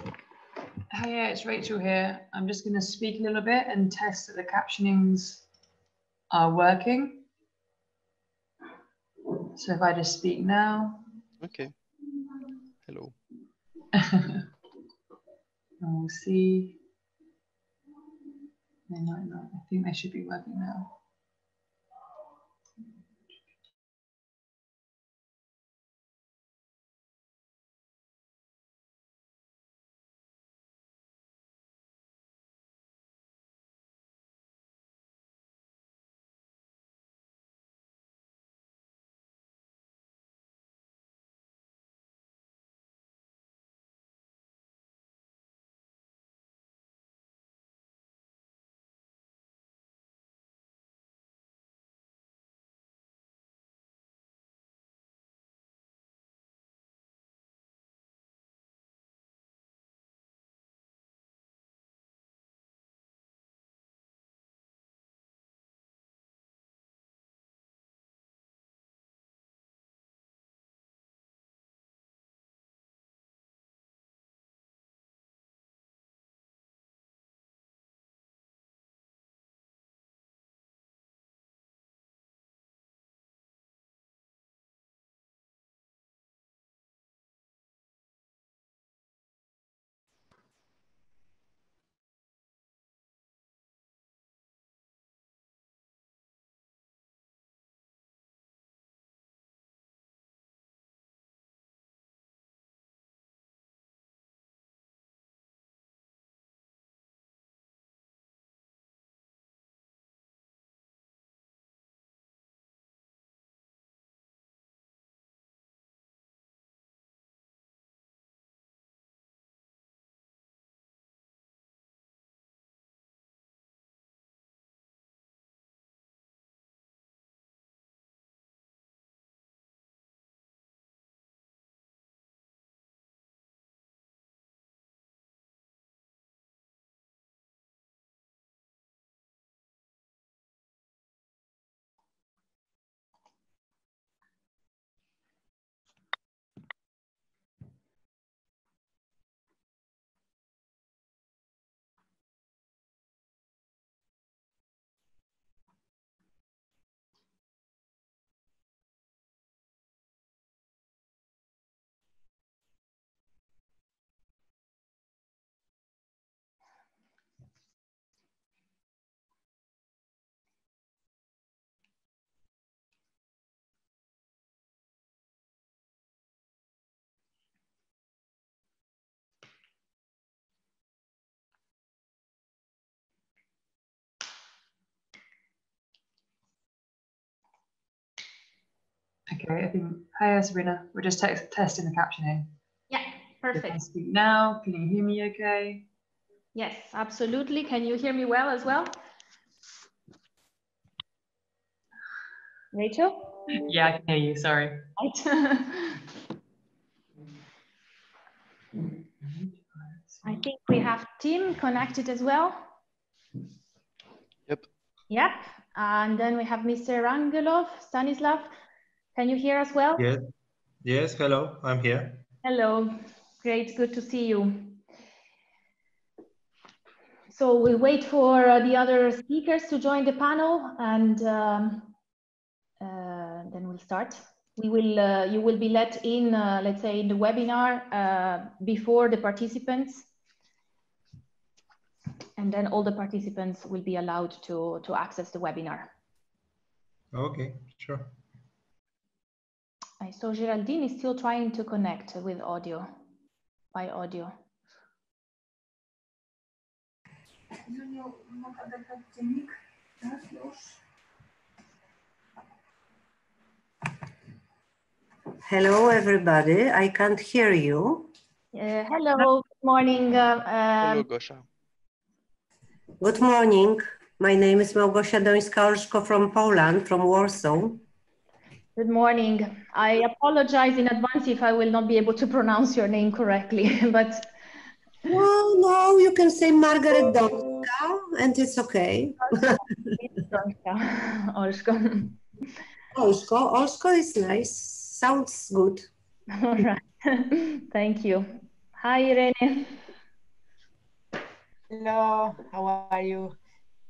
Oh, Hiya, it's Rachel here. I'm just going to speak a little bit and test that the captionings are working. So if I just speak now. Okay. Hello. And we'll see. They might not. I think they should be working now. Okay, I think, hi Sabrina, we're just te testing the captioning. Yeah, perfect. Can speak now, can you hear me okay? Yes, absolutely. Can you hear me well as well? Rachel? Yeah, I can hear you, sorry. Right. I think we have Tim connected as well. Yep. Yep. And then we have Mr. Angelov, Stanislav. Can you hear us well? Yes. Yes, hello, I'm here. Hello, great, good to see you. So we wait for uh, the other speakers to join the panel and um, uh, then we'll start. We will, uh, you will be let in, uh, let's say in the webinar uh, before the participants. And then all the participants will be allowed to, to access the webinar. Okay, sure. I saw Geraldine is still trying to connect with audio, by audio. Hello, everybody. I can't hear you. Uh, hello, good morning. Uh, Hello, um, Good morning. My name is Małgosia Dońska-Olszko from Poland, from Warsaw. Good morning. I apologize in advance if I will not be able to pronounce your name correctly, but Well, no, you can say Margaret Donska, and it's okay. Olszko. Olszko, Olszko is nice. Sounds good. All right. Thank you. Hi, Irene. Hello, how are you?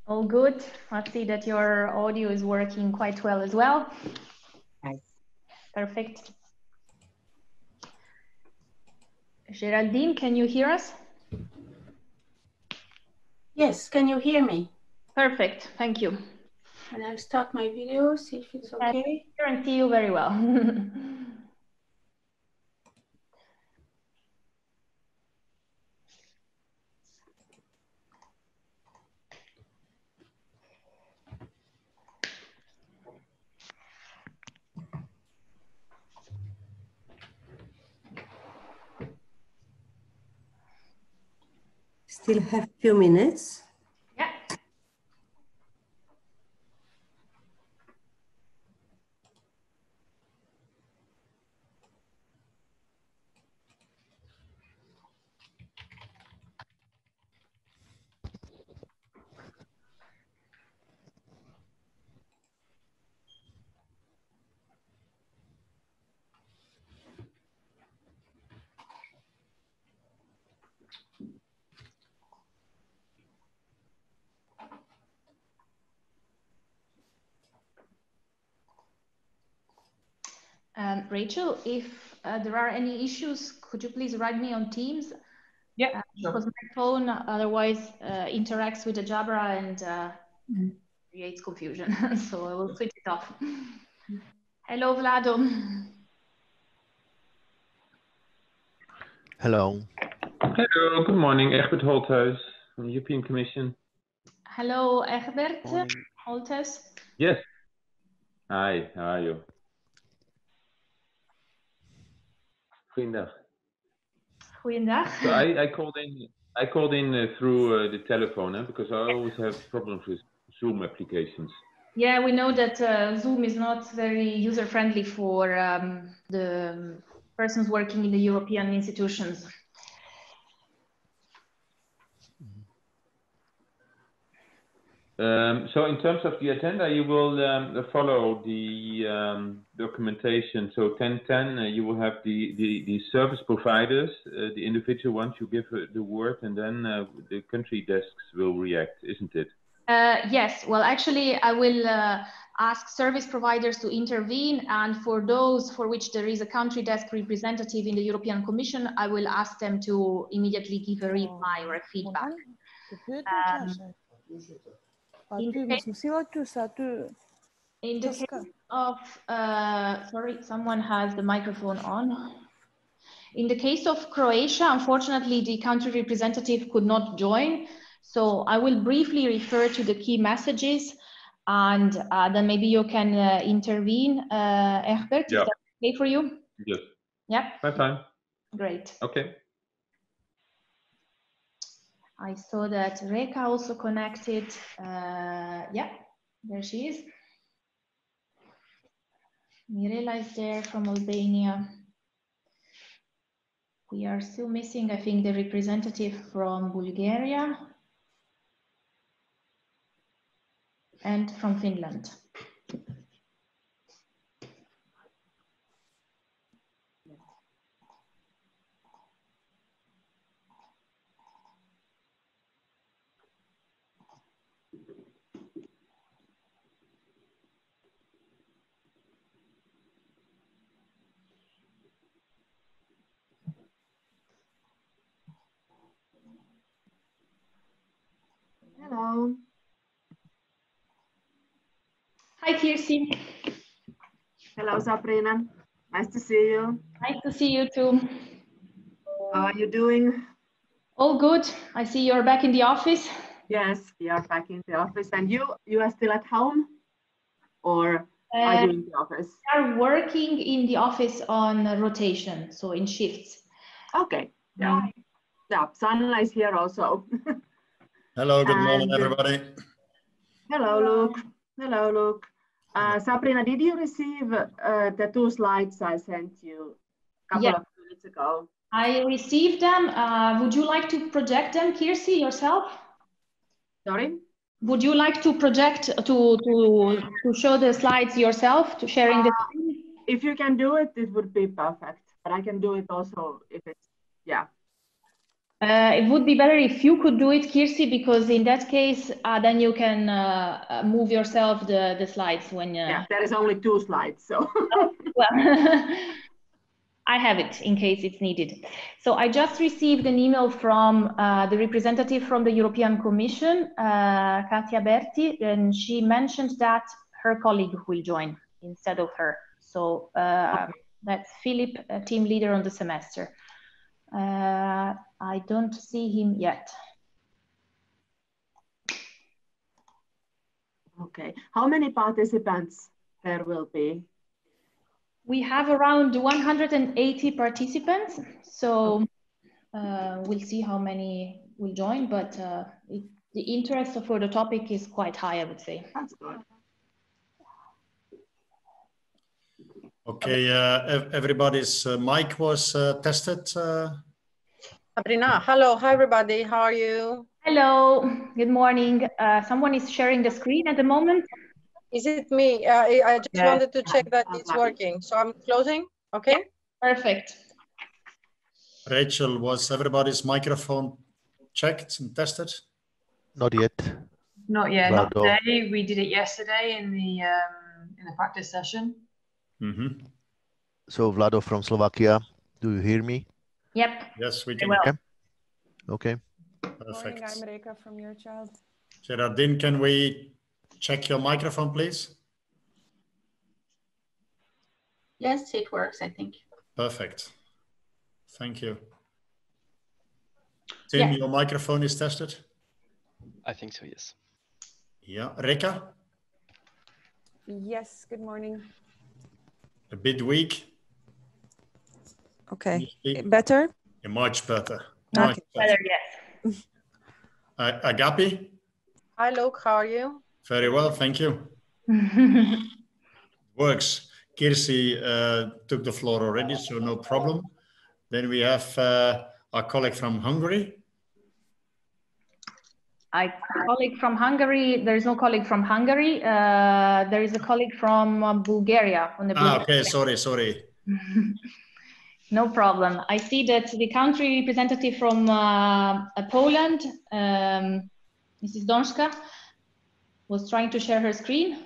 All good. I see that your audio is working quite well as well. Perfect. Geraldine, can you hear us? Yes, can you hear me? Perfect, thank you. And I'll start my video, see if it's I okay. hear guarantee you very well. Still have few minutes. yeah. Um, Rachel, if uh, there are any issues, could you please write me on Teams? Yeah, Uh, sure. Because my phone otherwise uh, interacts with the Jabra and uh, Mhm. creates confusion. so I will switch it off. Hello, Vlado. Hello. Hello, good morning. Egbert Holthuis from the European Commission. Hello, Egbert Morning. Holtes. Yes. Hi, how are you? Goedendag. Goeiedag. So I, I called in. I called in uh, through uh, the telephone because I always have problems with Zoom applications. Yeah, we know that uh, Zoom is not very user friendly for um, the persons working in the European institutions. Um, so in terms of the agenda, you will um, follow the um, documentation. So 1010, uh, you will have the, the, the service providers, uh, the individual ones, you give uh, the word, and then uh, the country desks will react, isn't it? Uh, yes, well, actually, I will uh, ask service providers to intervene. And for those for which there is a country desk representative in the European Commission, I will ask them to immediately give a reply or a feedback. In the case- In the case of, uh, sorry, someone has the microphone on. In the case of Croatia, unfortunately, the country representative could not join. So I will briefly refer to the key messages and uh, then maybe you can uh, intervene, uh, Egbert, Yeah. is that okay for you? Yes. Yep, Fine, fine. great. Okay. I saw that Reka also connected. Uh, yeah, there she is. Mirela is there from Albania. We are still missing, I think, the representative from Bulgaria and from Finland. Hello. Hi, Kirsi. Hello, Sabrina. Nice to see you. Nice to see you too. How are you doing? All good. I see you're back in the office. Yes, we are back in the office. And you, you are still at home? Or are Uh, you in the office? We are working in the office on rotation, so in shifts. Okay. Yeah. Yeah, Sanna is here also. Hello, good morning, And- everybody. Hello, Luke. Hello, Luke. Uh, Sabrina, did you receive uh, the two slides I sent you a couple Yeah. of minutes ago? I received them. Uh, would you like to project them, Kirsi, yourself? Sorry? Would you like to project to to to show the slides yourself, to sharing the Uh, screen? If you can do it, it would be perfect. But I can do it also if it's, yeah. Uh, it would be better if you could do it, Kirsi, because in that case, uh, then you can uh, uh, move yourself the, the slides when. Uh, Yeah, there is only two slides, so. well, I have it in case it's needed. So I just received an email from uh, the representative from the European Commission, uh, Katia Berti, and she mentioned that her colleague will join instead of her. So uh, that's Philip, team leader on the semester. Uh, I don't see him yet. Okay, how many participants there will be? We have around 180 participants, so uh, we'll see how many will join, but uh, it, the interest for the topic is quite high, I would say. That's good. Okay, uh, everybody's uh, mic was uh, tested. Uh, Sabrina, hello, hi everybody, how are you? Hello, good morning. Uh, someone is sharing the screen at the moment. Is it me? Uh, I I just Yes. wanted to check that it's working. So I'm closing, okay? Perfect. Rachel, was everybody's microphone checked and tested? Not yet. Not yet, not today. We did it yesterday in the um, in the practice session. Mm-hmm. So Vlado from Slovakia, do you hear me? Yep. Yes, we can. well. Okay. Perfect. Morning, I'm Reka from Your Child. Gerardine, can we check your microphone, please? Yes, it works, I think. Perfect. Thank you. Tim, Yeah. your microphone is tested? I think so, yes. Yeah. Reka, Yes, good morning. A bit weak. Okay, better? Yeah, much better. Okay. Much Better, better. yes. Uh, Agapi, Hi Luke, how are you? very well, thank you. Works. Kirsi uh, took the floor already, so no problem. Then we have uh, our colleague from Hungary. I colleague from Hungary. There is no colleague from Hungary. Uh, there is a colleague from uh, Bulgaria on the. Ah, Bulgarian okay, sorry, sorry. No problem. I see that the country representative from uh, uh, Poland, um, Mrs. Donska, was trying to share her screen.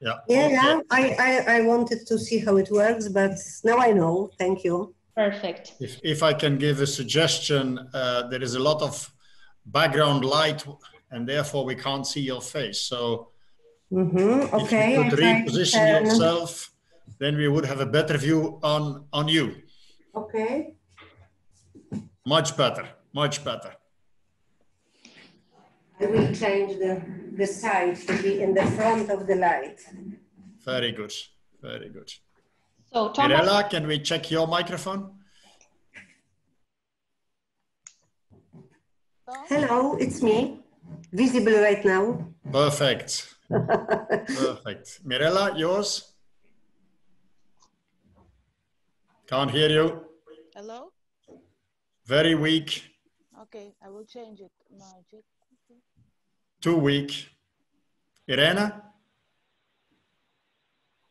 Yeah. Yeah, okay. yeah. I, I, I wanted to see how it works, but now I know. Thank you. Perfect. If, if I can give a suggestion, uh, there is a lot of background light and therefore we can't see your face. So Mm-hmm. Okay. if you could try to reposition turn- yourself, then we would have a better view on, on you. Okay. Much better, much better. I will change the, the side to be in the front of the light. Very good, very good. So Thomas, Mirella, can we check your microphone? Hello, it's me. Visible right now. Perfect, perfect. Mirella, yours? Can't hear you. Hello? Very weak, Okay, I will change it. Magic. too weak. Irena,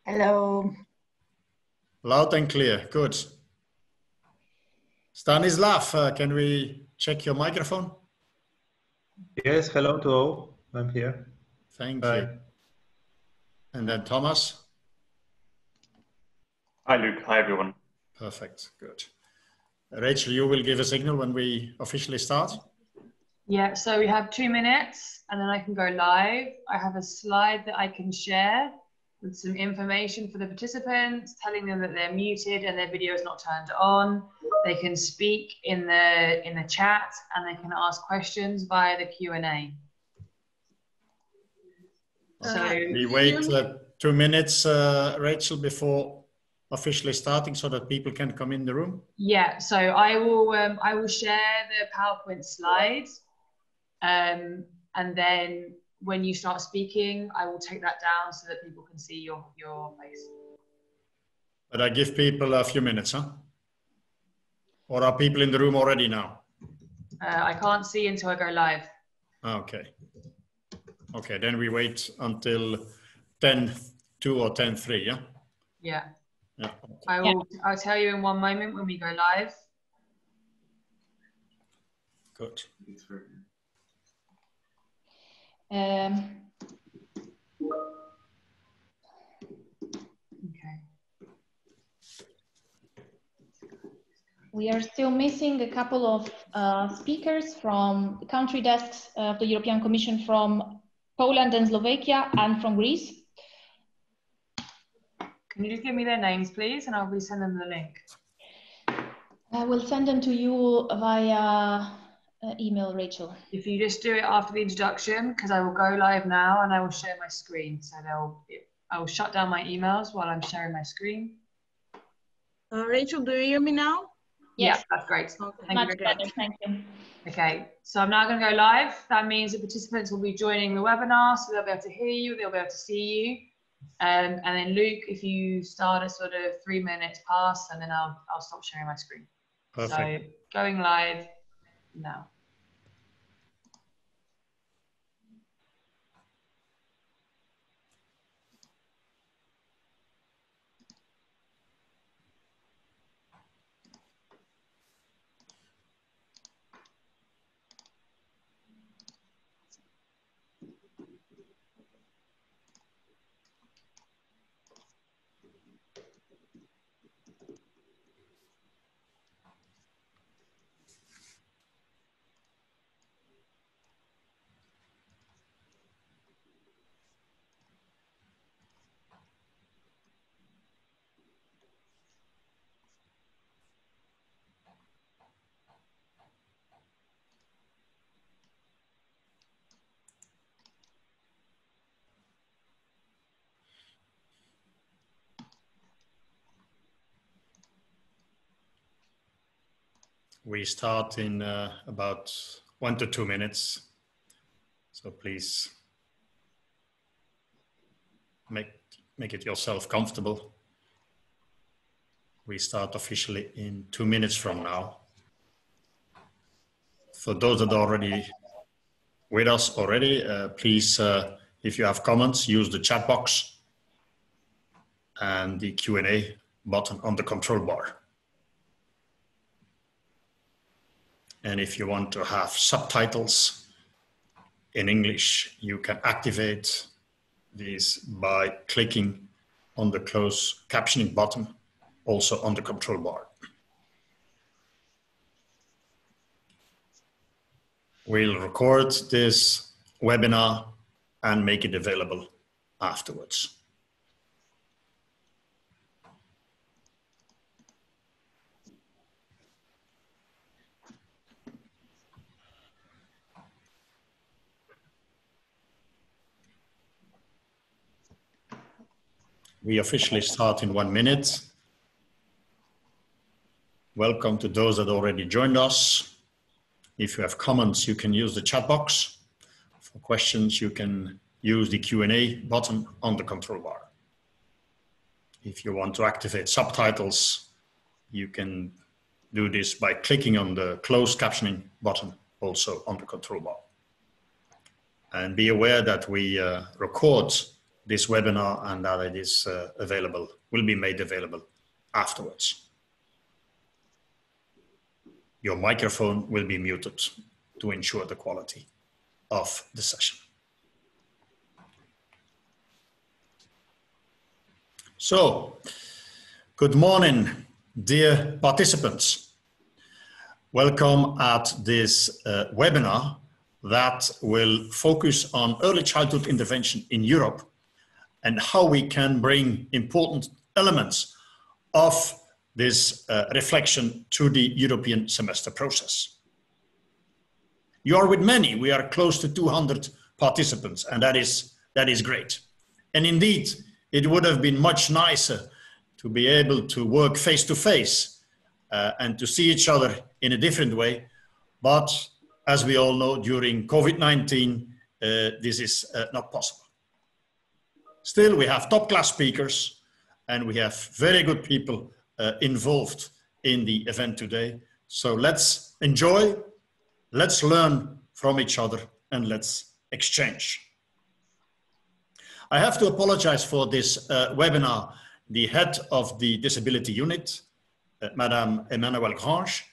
Hello. loud and clear. Good. Stanislav, uh, can we check your microphone? Yes, hello to all. I'm here. Thank Hi. you. And then Thomas? Hi, Luke. Hi, everyone. Perfect, good. Rachel, you will give a signal when we officially start? Yeah, so we have two minutes and then I can go live. I have a slide that I can share with some information for the participants, telling them that they're muted and their video is not turned on. They can speak in the in the chat and they can ask questions via the Q&A. So We wait uh, two minutes, uh, Rachel, before officially starting so that people can come in the room. Yeah, so I will um, I will share the PowerPoint slides, um, and then when you start speaking, I will take that down so that people can see your your face. But I give people a few minutes, huh? Or are people in the room already now? Uh, I can't see until I go live. Okay. Okay, then we wait until 10, 2 or 10, 3, yeah? Yeah, Yeah. I will. I'll tell you in one moment when we go live. Good. Um, we are still missing a couple of uh, speakers from the country desks of the European Commission from Poland and Slovakia and from Greece. Can you just give me their names, please, and I'll resend them the link. I will send them to you via uh, email, Rachel. If you just do it after the introduction, because I will go live now and I will share my screen. So they'll, I will shut down my emails while I'm sharing my screen. Uh, Rachel, do you hear me now? Yeah, that's great. Okay. Thank Much you very better, thank you. Okay, so I'm now going to go live. That means the participants will be joining the webinar, so they'll be able to hear you, they'll be able to see you. Um, and then Luke, if you start at sort of three minutes past, and then I'll, I'll stop sharing my screen. Perfect. So going live now. We start in uh, about one to two minutes. So please make, make it yourself comfortable. We start officially in two minutes from now. For those that are already with us already, uh, please, uh, if you have comments, use the chat box and the Q&A button on the control bar. And if you want to have subtitles in English, you can activate these by clicking on the close captioning button, also on the control bar. We'll record this webinar and make it available afterwards. We officially start in one minute. Welcome to those that already joined us. If you have comments, you can use the chat box. For questions, you can use the Q&A button on the control bar. If you want to activate subtitles, you can do this by clicking on the closed captioning button also on the control bar. And be aware that we uh, record this webinar and that it is uh, available, will be made available afterwards. Your microphone will be muted to ensure the quality of the session. So, good morning, dear participants. Welcome at this uh, webinar that will focus on early childhood intervention in Europe and how we can bring important elements of this uh, reflection to the European semester process. You are with many, we are close to 200 participants, and that is, that is great. And indeed, it would have been much nicer to be able to work face to face uh, and to see each other in a different way. But as we all know, during COVID 19, uh, this is uh, not possible. Still, we have top class speakers and we have very good people uh, involved in the event today. So let's enjoy, let's learn from each other, and let's exchange. I have to apologize for this uh, webinar. The head of the disability unit, uh, Madame Emmanuelle Grange,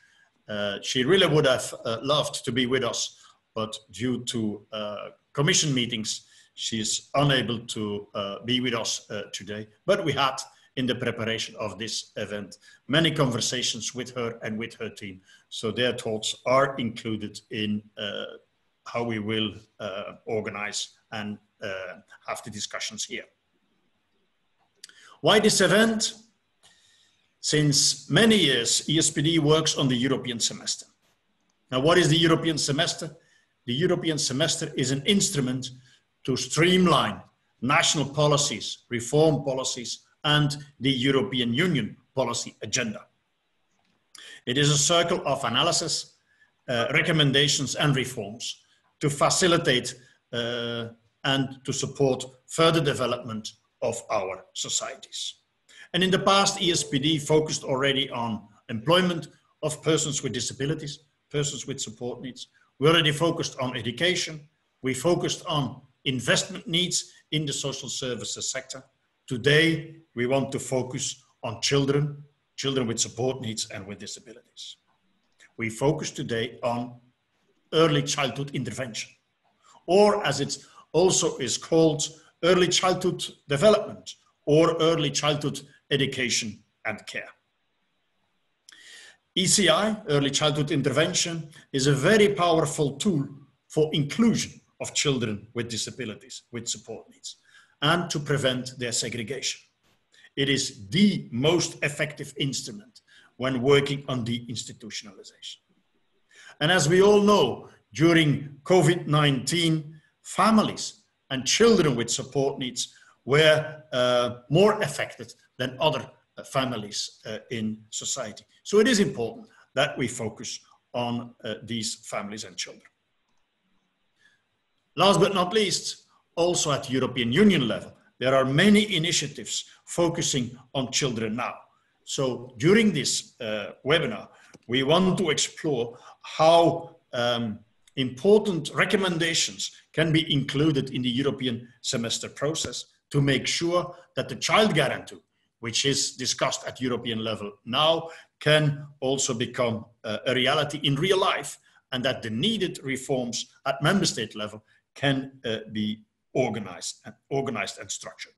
Uh, she really would have uh, loved to be with us, but due to uh, commission meetings, she is unable to uh, be with us uh, today. But we had, in the preparation of this event, many conversations with her and with her team. So their thoughts are included in uh, how we will organize and have the discussions here. Why this event? Since many years, EASPD works on the European semester. Now, what is the European semester? The European semester is an instrument to streamline national policies, reform policies, and the European Union policy agenda. It is a circle of analysis, uh, recommendations, and reforms to facilitate uh, and to support further development of our societies. And in the past, EASPD focused already on employment of persons with disabilities, persons with support needs. We already focused on education. We focused on investment needs in the social services sector. Today, we want to focus on children, children with support needs and with disabilities. We focus today on early childhood intervention, or as it also is called, early childhood development or early childhood education and care. ECI, early childhood intervention, is a very powerful tool for inclusion of children with disabilities, with support needs, and to prevent their segregation. It is the most effective instrument when working on deinstitutionalization. And as we all know, during COVID 19, families and children with support needs were uh, more affected than other uh, families uh, in society. So it is important that we focus on uh, these families and children. Last but not least, also at European Union level, there are many initiatives focusing on children now. So during this uh, webinar, we want to explore how um, important recommendations can be included in the European semester process to make sure that the child guarantee, which is discussed at European level now, can also become uh, a reality in real life and that the needed reforms at member state level can uh, be organized and organized and structured.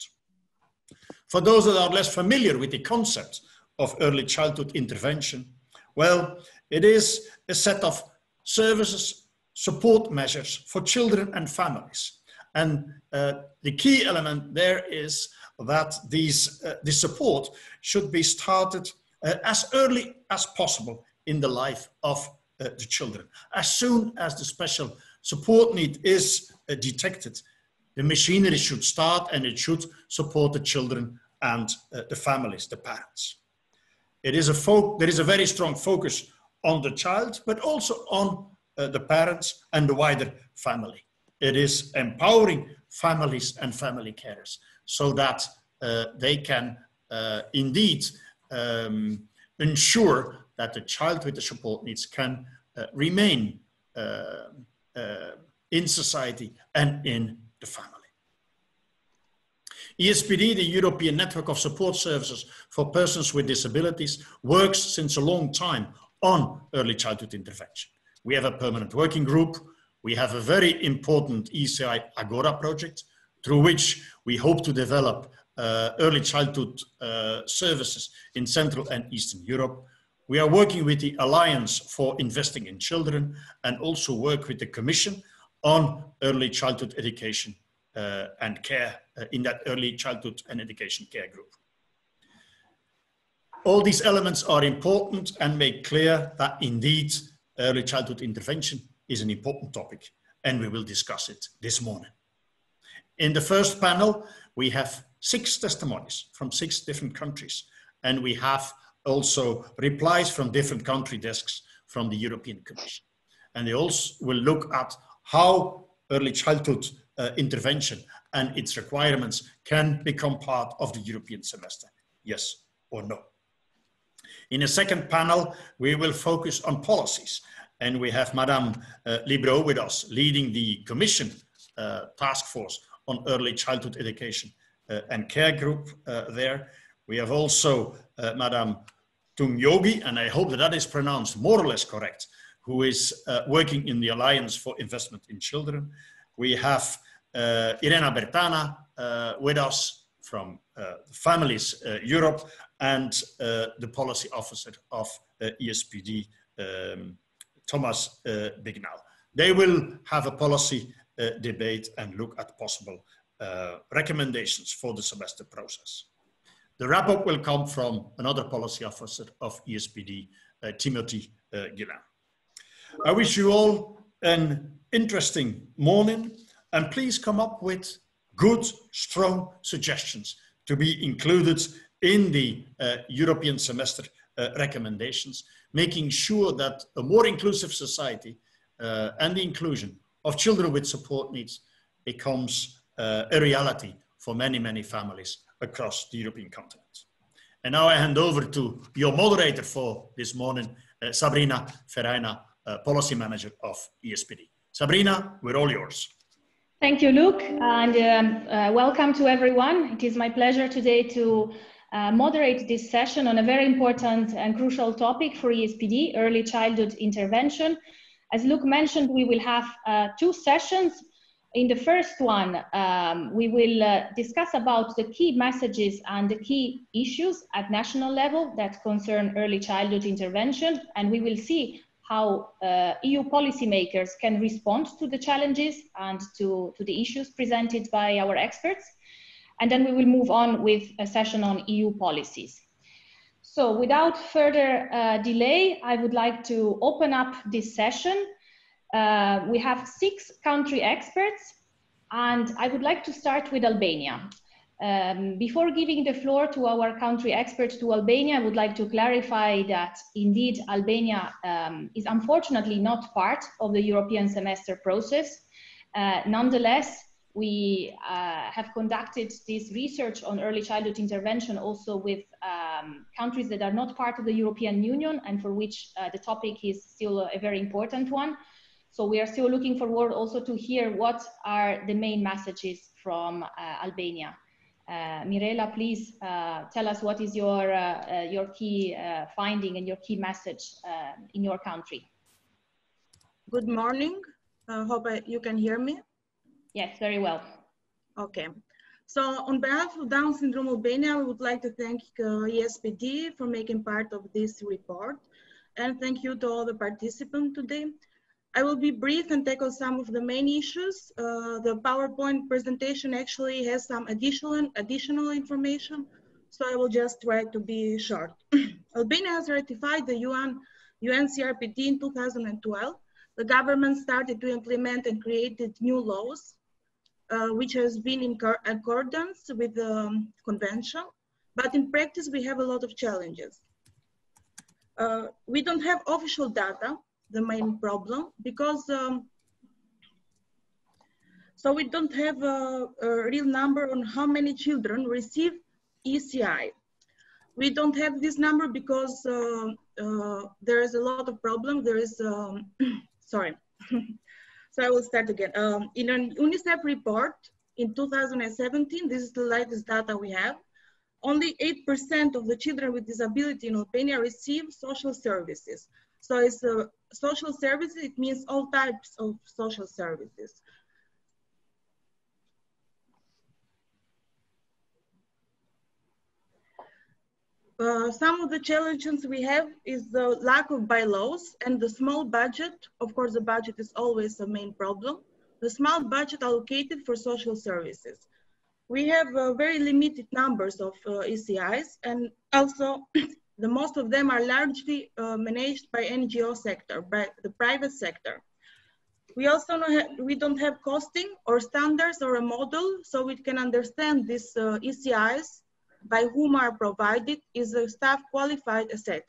For those that are less familiar with the concept of early childhood intervention, well, it is a set of services, support measures for children and families. And uh, the key element there is that these, uh, support should be started uh, as early as possible in the life of uh, the children. As soon as the special support need is uh, detected, the machinery should start and it should support the children and uh, the families, the parents. It is a there is a very strong focus on the child, but also on uh, the parents and the wider family. It is empowering families and family carers so that uh, they can uh, indeed um, ensure that the child with the support needs can uh, remain in society and in the family. EASPD, the European Network of Support Services for Persons with Disabilities, works since a long time on early childhood intervention. We have a permanent working group. We have a very important ECI Agora project through which we hope to develop uh, early childhood uh, services in Central and Eastern Europe. We are working with the Alliance for Investing in Children and also work with the Commission on early childhood education uh, and care uh, in that early childhood and education care group. All these elements are important and make clear that indeed early childhood intervention is an important topic and we will discuss it this morning. In the first panel, we have six testimonies from six different countries and we have also replies from different country desks from the European Commission. And they also will look at how early childhood uh, intervention and its requirements can become part of the European semester, yes or no. In a second panel, we will focus on policies. And we have Madame uh, Libreau with us, leading the Commission uh, task force on early childhood education uh, and care group uh, there. We have also uh, Madame Tungyogi, and I hope that that is pronounced more or less correct, who is uh, working in the Alliance for Investment in Children. We have uh, Irena Bertana uh, with us from uh, Families uh, Europe and uh, the policy officer of EASPD, um, Thomas Bignal. They will have a policy debate and look at possible recommendations for the semester process. The wrap up will come from another policy officer of EASPD, uh, Timothy uh, Ghilain. I wish you all an interesting morning and please come up with good, strong suggestions to be included in the uh, European semester uh, recommendations, making sure that a more inclusive society uh, and the inclusion of children with support needs becomes uh, a reality for many, many families across the European continent. And now I hand over to your moderator for this morning, uh, Sabrina Ferraina, uh, Policy Manager of EASPD. Sabrina, we're all yours. Thank you, Luke, and um, uh, welcome to everyone. It is my pleasure today to uh, moderate this session on a very important and crucial topic for EASPD, early childhood intervention. As Luke mentioned, we will have uh, two sessions in the first one, um, we will uh, discuss about the key messages and the key issues at national level that concern early childhood intervention. And we will see how uh, EU policymakers can respond to the challenges and to, to the issues presented by our experts. And then we will move on with a session on EU policies. So without further uh, delay, I would like to open up this session uh, we have six country experts, and I would like to start with Albania. Um, before giving the floor to our country experts to Albania, I would like to clarify that indeed Albania um, is unfortunately not part of the European semester process. Uh, nonetheless, we uh, have conducted this research on early childhood intervention also with um, countries that are not part of the European Union and for which uh, the topic is still a very important one. So we are still looking forward also to hear what are the main messages from uh, Albania. Uh, Mirela, please uh, tell us what is your, uh, uh, your key uh, finding and your key message in your country. Good morning. hope I, you can hear me. Yes, very well. Okay. So on behalf of Down Syndrome Albania, we would like to thank EASPD for making part of this report. And thank you to all the participants today. I will be brief and tackle some of the main issues. Uh, the PowerPoint presentation actually has some additional, additional information, so I will just try to be short. Albania has ratified the UN, UNCRPD in 2012. The government started to implement and created new laws, uh, which has been in accordance with the um, convention. But in practice, we have a lot of challenges. Uh, we don't have official data the main problem because um, so we don't have a, a, real number on how many children receive ECI. We don't have this number because uh, uh, there is a lot of problem. There is, um, sorry. so I will start again. Um, in a UNICEF report in 2017, this is the latest data we have, only 8% of the children with disability in Albania receive social services. So it's a social services, it means all types of social services. Uh, some of the challenges we have is the lack of bylaws and the small budget. Of course, the budget is always a main problem. The small budget allocated for social services. We have uh, very limited numbers of uh, ECIs and also the most of them are largely uh, managed by NGO sector, by the private sector. We also have, we don't have costing or standards or a model, so we can understand these uh, ECIs by whom are provided, is the staff qualified, etc.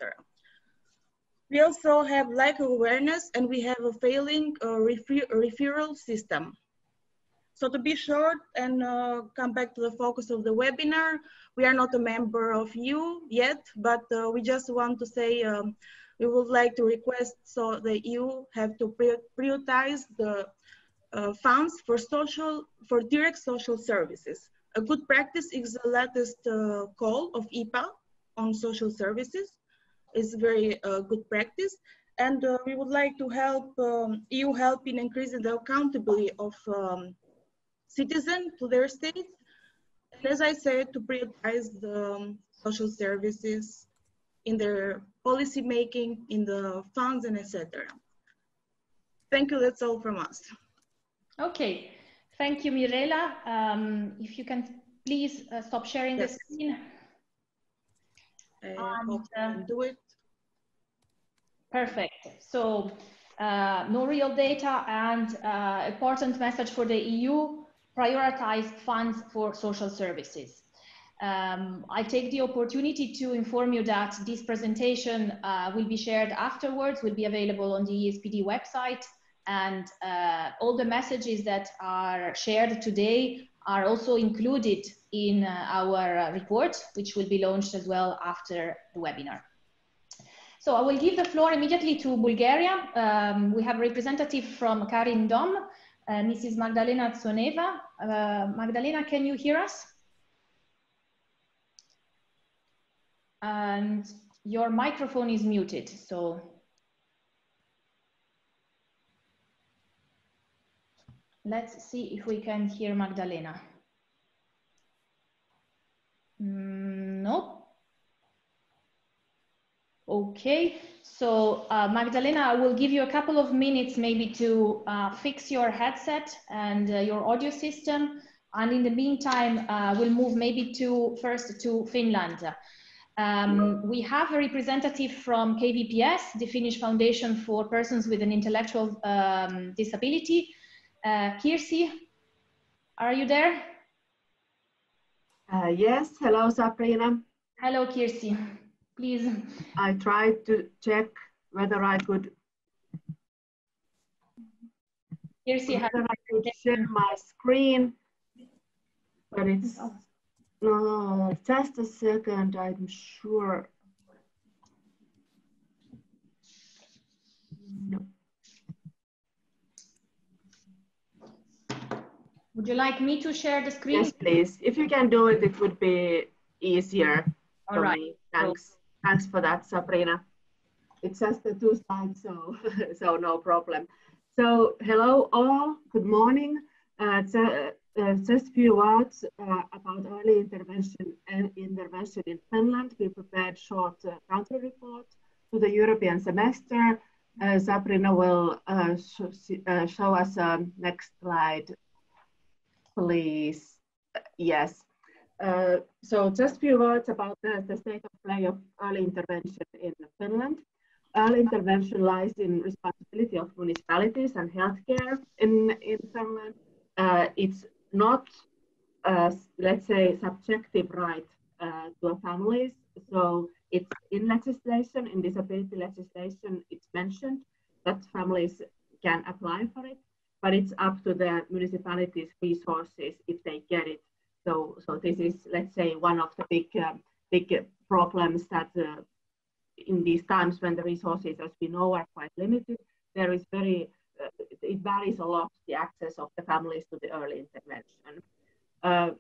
We also have lack of awareness and we have a failing uh, refer referral system. So to be short and uh, come back to the focus of the webinar, we are not a member of EU yet, but uh, we just want to say um, we would like to request so the EU have to prioritize the uh, funds for social, for direct social services. A good practice is the latest uh, call of IPA on social services. is very uh, good practice. And uh, we would like to help um, EU help in increasing the accountability of um, citizens to their state. And as I said, to prioritize the um, social services in their policy making, in the funds and etc. Thank you, that's all from us. Okay, thank you, Mirela. Um, if you can please uh, stop sharing Yes. the screen. And, uh, do it. Perfect. So uh, no real data and uh, important message for the EU, prioritize funds for social services. Um, I take the opportunity to inform you that this presentation uh, will be shared afterwards, will be available on the EASPD website, and uh, all the messages that are shared today are also included in uh, our uh, report, which will be launched as well after the webinar. So I will give the floor immediately to Bulgaria. Um, we have a representative from Karin Dom, uh, Mrs. Magdalena Tsoneva. Uh, Magdalena, can you hear us? And your microphone is muted, so. Let's see if we can hear Magdalena. Mm. Okay, so uh, Magdalena, I will give you a couple of minutes maybe to uh, fix your headset and uh, your audio system. And in the meantime, uh, we'll move maybe to first to Finland. Um, we have a representative from KVPS, the Finnish Foundation for Persons with an Intellectual um, Disability. Uh, Kirsi, are you there? Uh, yes, hello Sabrina. Hello, Kirsi. Please. I tried to check whether I could, have whether I could share my screen, but it's, oh. no, just a second, I'm sure. No. Would you like me to share the screen? Yes, please. If you can do it, it would be easier All for right. me. Thanks. Thanks for that, Sabrina. It's just the two slides, so so no problem. So hello all. Good morning. Uh, ju- uh, just a few words uh, about early intervention and intervention in Finland. We prepared short uh, country report to the European semester. Uh, Sabrina will uh, sh- uh, show us um, next slide please. Yes. Uh, so just a few words about the, the state of play of early intervention in Finland. Early intervention lies in responsibility of municipalities and healthcare in, in Finland. Uh, it's not, let's say, subjective right uh, to families. So it's in legislation, in disability legislation, it's mentioned that families can apply for it but it's up to the municipalities' resources if they get it. So, so this is, let's say, one of the big, uh, big problems that uh, in these times when the resources, as we know, are quite limited, there is very, uh, it varies a lot the access of the families to the early intervention. Uh,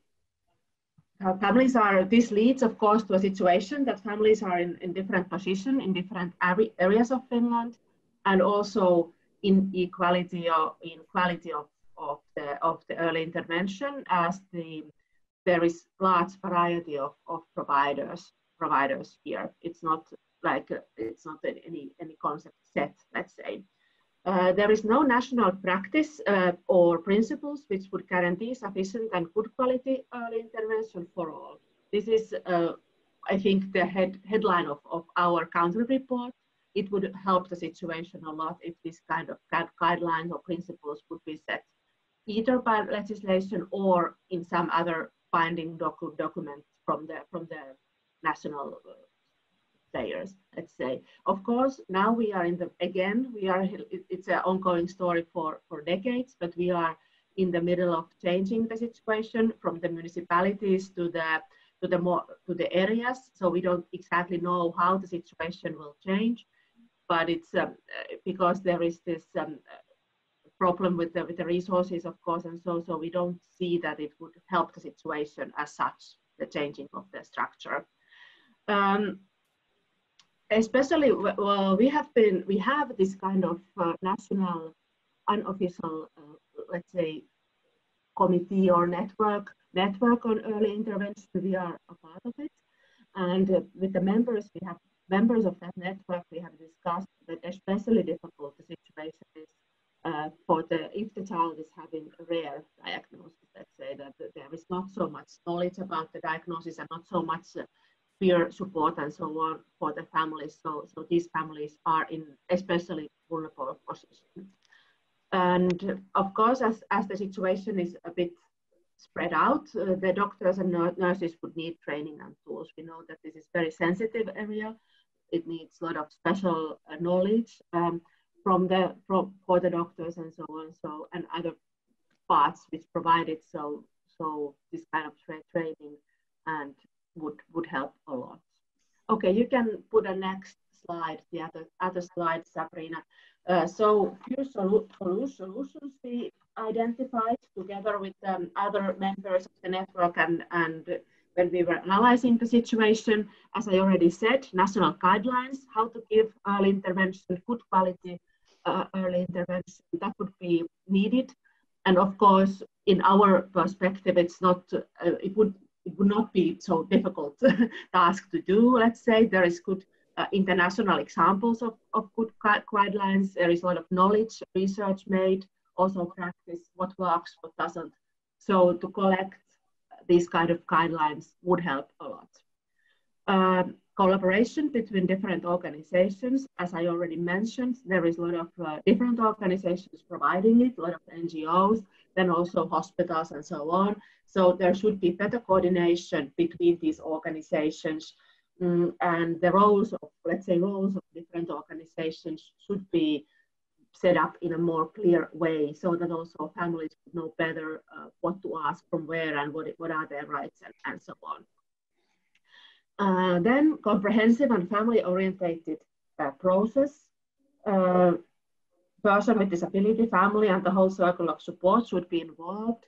families are, this leads, of course, to a situation that families are in, in different position in different areas of Finland, and also inequality or in quality of, of the of the early intervention as the there is large variety of, of providers providers here. It's not like uh, it's not any any concept set, let's say. Uh, there is no national practice uh, or principles which would guarantee sufficient and good quality early intervention for all. This is, uh, I think, the head, headline of, of our country report it would help the situation a lot if this kind of guidelines or principles would be set either by legislation or in some other binding docu document from the from the national players let's say. Of course now we are in the again we are it's an ongoing story for for decades but we are in the middle of changing the situation from the municipalities to the to the more to the areas. So we don't exactly know how the situation will change but it's um, because there is this um, problem with the, with the resources, of course, and so so we don't see that it would help the situation as such, the changing of the structure. Um, especially well, we have been we have this kind of uh, national unofficial uh, let's say committee or network network on early intervention we are a part of it and uh, with the members we have members of that network we have discussed that especially difficult the situation is uh, for the if the child is having a rare diagnosis let's say that there is not so much knowledge about the diagnosis and not so much uh, peer support and so on for the families. So, so these families are in especially vulnerable position. And of course, as, as the situation is a bit spread out, uh, the doctors and nurses would need training and tools. We know that this is very sensitive area. It needs a lot of special uh, knowledge um, from the from, for the doctors and so on. So and other parts which provided. So so this kind of tra training and would, would help a lot. Okay, you can put a next slide, the other, other slide, Sabrina. Uh, so few solu solutions we identified together with um, other members of the network and, and when we were analyzing the situation, as I already said, national guidelines, how to give early intervention, good quality uh, early intervention, that would be needed. And of course, in our perspective, it's not, uh, it would it would not be so difficult task to do. Let's say there is good uh, international examples of, of good guidelines. There is a lot of knowledge, research made, also practice, what works, what doesn't. So to collect these kind of guidelines would help a lot. Um, collaboration between different organizations, as I already mentioned, there is a lot of uh, different organizations providing it, a lot of NGOs, then also hospitals and so on. So there should be better coordination between these organizations um, and the roles of, let's say, roles of different organizations should be set up in a more clear way so that also families know better uh, what to ask from where and what, what are their rights and, and so on. Uh, then comprehensive and family orientated uh, process. Uh, person with disability, family, and the whole circle of support should be involved.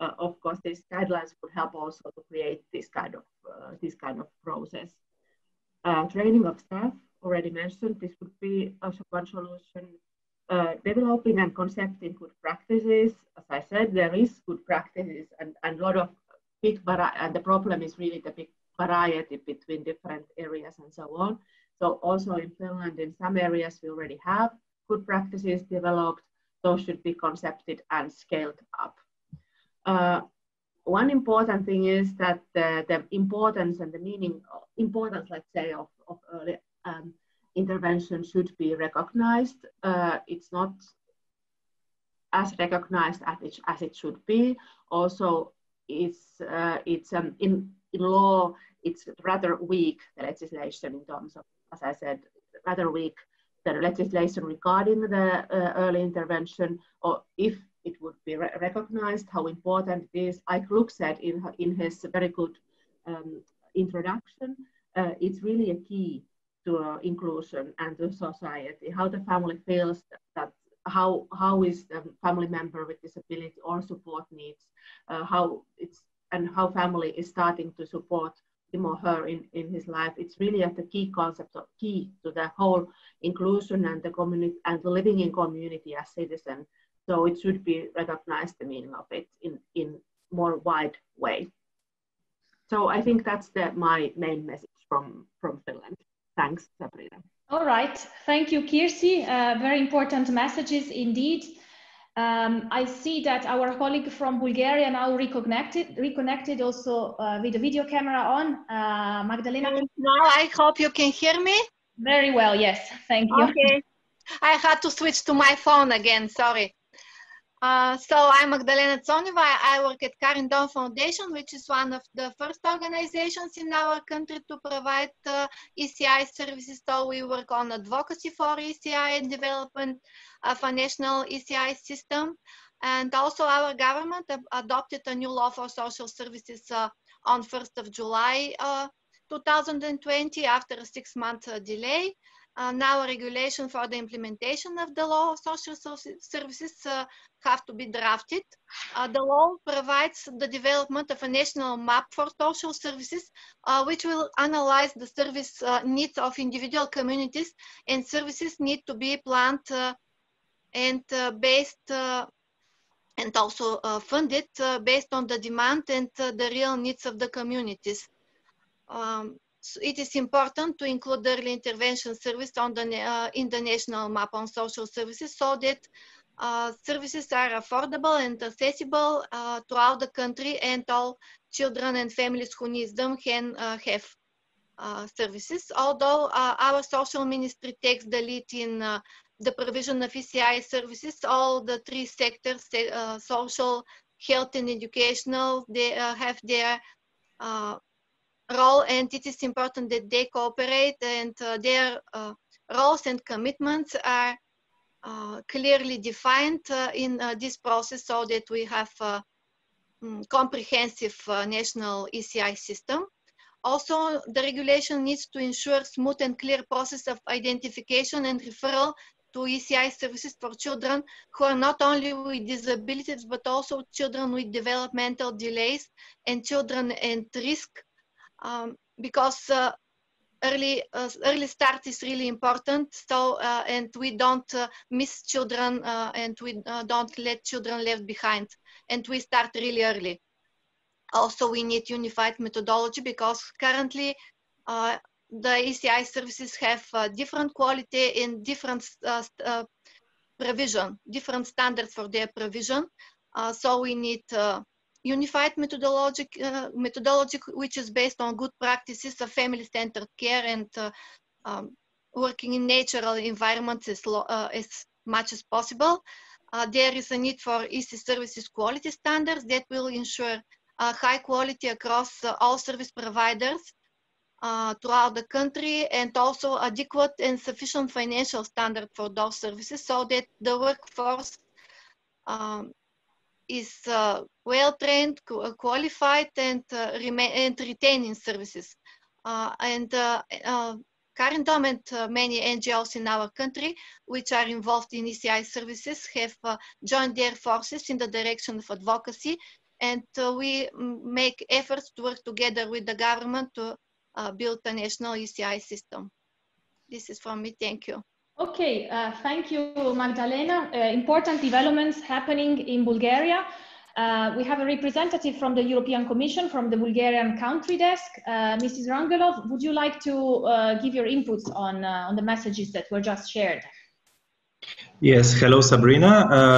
Uh, of course, these guidelines would help also to create this kind of uh, this kind of process. Uh, training of staff, already mentioned, this would be also one solution. Developing and concepting good practices. As I said, there is good practices and, a lot of big variety, and the problem is really the big variety between different areas and so on. So also in Finland, in some areas we already have good practices developed, those should be concepted and scaled up. Uh, one important thing is that the, the, importance and the meaning, importance, let's say, of, of early um, intervention should be recognized. Uh, it's not as recognized as it, as it should be. Also, it's, uh, it's um, in, in law, it's rather weak, the legislation in terms of, as I said, rather weak the legislation regarding the uh, early intervention, or if it would be re recognized, how important it is. Ike Luke said in, in his very good um, introduction, uh, it's really a key to uh, inclusion and to society, how the family feels that, how, how is the family member with disability or support needs, uh, how it's, and how family is starting to support him or her in, in his life. It's really at the key concept of key to the whole inclusion and the community and the living in community as citizen. So it should be recognized the meaning of it in, in more wide way. So I think that's the, my main message from, from Finland. Thanks, Sabrina. All right. Thank you, Kirsi. Uh, very important messages indeed. Um, I see that our colleague from Bulgaria now reconnected, reconnected also uh, with the video camera on. Uh, Magdalena? Now I hope you can hear me. Very well, yes, thank you. Okay. I had to switch to my phone again, sorry. Uh, so I'm Magdalena Tsoneva. I work at Karin Dom Foundation, which is one of the first organizations in our country to provide uh, ECI services. So we work on advocacy for ECI and development of a national ECI system. And also our government adopted a new law for social services uh, on 1st of July uh, 2020 after a six month uh, delay. uh, now a regulation for the implementation of the law of social services uh, have to be drafted. Uh, the law provides the development of a national map for social services, which will analyze the service needs of individual communities and services need to be planned and based and also funded based on the demand and the real needs of the communities. Um, so it is important to include early intervention service on the, uh, in the national map on social services so that uh, services are affordable and accessible uh, throughout the country and all children and families who need them can uh, have uh, services. Although uh, our social ministry takes the lead in the provision of ECI services, all the three sectors, social, health and educational, they have their role and it is important that they cooperate and uh, their uh, roles and commitments are uh, clearly defined uh, in uh, this process so that we have a mm, comprehensive uh, national ECI system. Also, the regulation needs to ensure smooth and clear process of identification and referral to ECI services for children who are not only with disabilities, but also children with developmental delays and children at risk um, because uh, early uh, early start is really important. So uh, and we don't uh, miss children uh, and we uh, don't let children left behind. And we start really early. Also, we need unified methodology because currently the ECI services have different quality in different provision, different standards for their provision. so we need unified methodology, uh, methodology which is based on good practices of family-centered care and uh, um, working in natural environments as, uh, as much as possible. Uh, there is a need for EC services quality standards that will ensure uh, high quality across uh, all service providers throughout the country and also adequate and sufficient financial standard for those services so that the workforce um, is uh, well trained, uh, qualified, and uh, and retaining services. Uh, and uh, uh, and many NGOs in our country, which are involved in ECI services, have joined their forces in the direction of advocacy, and we make efforts to work together with the government to build a national ECI system. This is from me. Thank you. Okay, uh, thank you, Magdalena. Uh, important developments happening in Bulgaria. Uh, we have a representative from the European Commission from the Bulgarian country desk. Uh, Mrs. Rangelov, would you like to uh, give your inputs on, uh, on the messages that were just shared? Yes, hello Sabrina.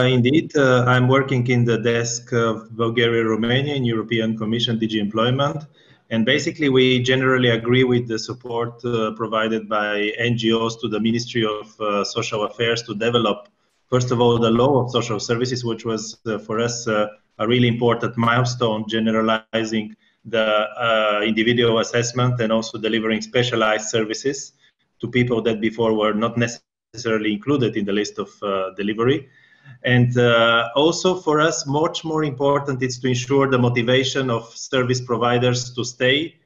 indeed, I'm working in the desk of Bulgaria, Romania in European Commission DG Employment. And basically, we generally agree with the support uh, provided by NGOs to the Ministry of uh, Social Affairs to develop, first of all, the law of social services, which was uh, for us uh, a really important milestone, generalizing the uh, individual assessment and also delivering specialized services to people that before were not necessarily included in the list of uh, delivery. And uh, also for us, much more important is to ensure the motivation of service providers to stay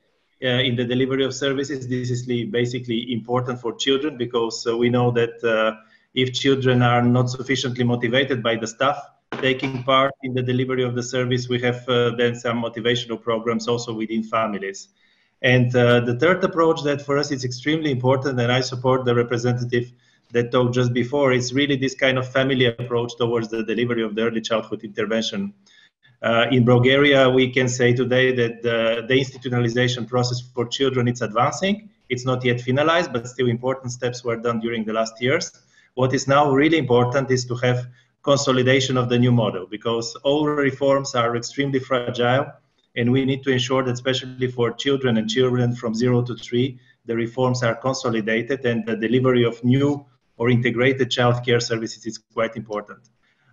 uh, in the delivery of services. This is basically important for children because uh, we know that uh, if children are not sufficiently motivated by the staff taking part in the delivery of the service, we have uh, then some motivational programs also within families. And uh, the third approach that for us is extremely important, and I support the representative that talked just before, is really this kind of family approach towards the delivery of the early childhood intervention. Uh, in Bulgaria, we can say today that the, the, institutionalization process for children is advancing. It's not yet finalized, but still important steps were done during the last years. What is now really important is to have consolidation of the new model because all reforms are extremely fragile and we need to ensure that especially for children and children from zero to three, the reforms are consolidated and the delivery of new or integrated childcare services is quite important.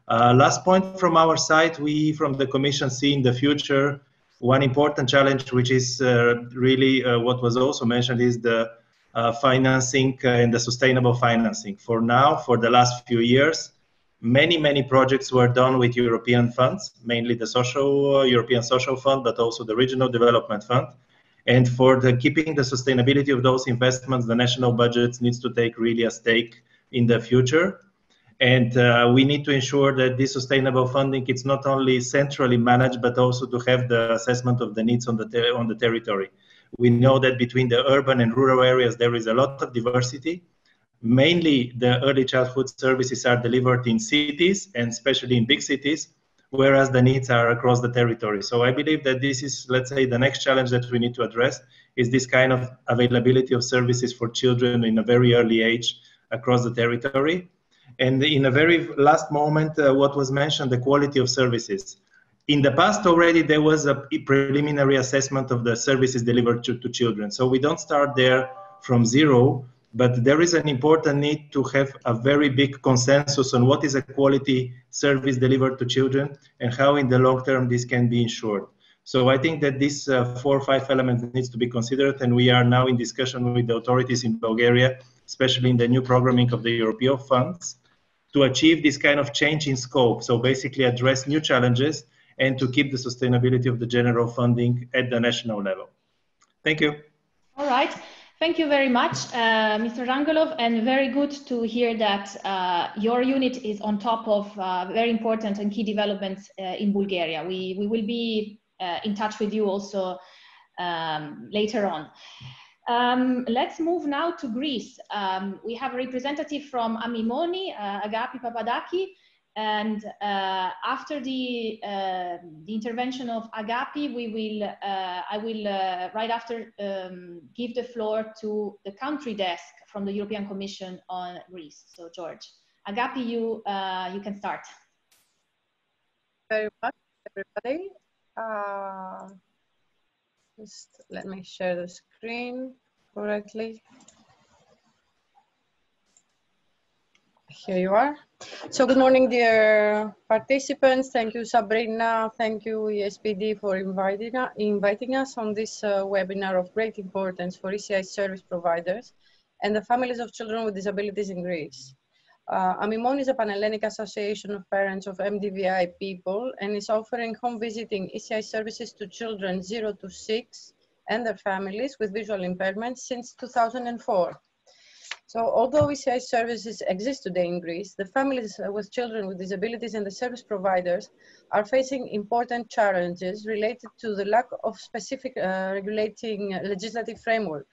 Uh, last point from our side, we from the Commission see in the future one important challenge, which is uh, really uh, what was also mentioned, is the uh, financing and the sustainable financing. For now, for the last few years, many many projects were done with European funds, mainly the social uh, European Social Fund, but also the Regional Development Fund. And for the keeping the sustainability of those investments, the national budgets needs to take really a stake in the future. And uh, we need to ensure that this sustainable funding is not only centrally managed, but also to have the assessment of the needs on the, on the territory. We know that between the urban and rural areas, there is a lot of diversity. Mainly, the early childhood services are delivered in cities and especially in big cities, whereas the needs are across the territory. So I believe that this is, let's say, the next challenge that we need to address is this kind of availability of services for children in a very early age across the territory. And in a very last moment, uh, what was mentioned, the quality of services. In the past already, there was a preliminary assessment of the services delivered to, to children. So we don't start there from zero, but there is an important need to have a very big consensus on what is a quality service delivered to children and how in the long term this can be ensured. So I think that these uh, four or five elements needs to be considered and we are now in discussion with the authorities in Bulgaria, especially in the new programming of the European funds, to achieve this kind of change in scope. So basically address new challenges and to keep the sustainability of the general funding at the national level. Thank you. All right. Thank you very much, uh, Mr. Rangolov, and very good to hear that uh, your unit is on top of uh, very important and key developments uh, in Bulgaria. We, we will be uh, in touch with you also um, later on. Um, let's move now to Greece. Um, we have a representative from Amimoni, uh, Agapi Papadaki, and uh, after the, uh, the intervention of Agapi, we will, uh, I will uh, right after um, give the floor to the country desk from the European Commission on Greece. So George, Agapi, you, uh, you can start. Thank you very much, everybody. Just let me share the screen correctly. Here you are. So good morning, dear participants. Thank you, Sabrina. Thank you, EASPD, for inviting, inviting us on this uh, webinar of great importance for ECI service providers and the families of children with disabilities in Greece. Uh, Amimoni is a Pan-Hellenic Association of Parents of MDVI people and is offering home visiting ECI services to children 0 to 6 and their families with visual impairments since 2004. So although ECI services exist today in Greece, the families with children with disabilities and the service providers are facing important challenges related to the lack of specific uh, regulating legislative framework.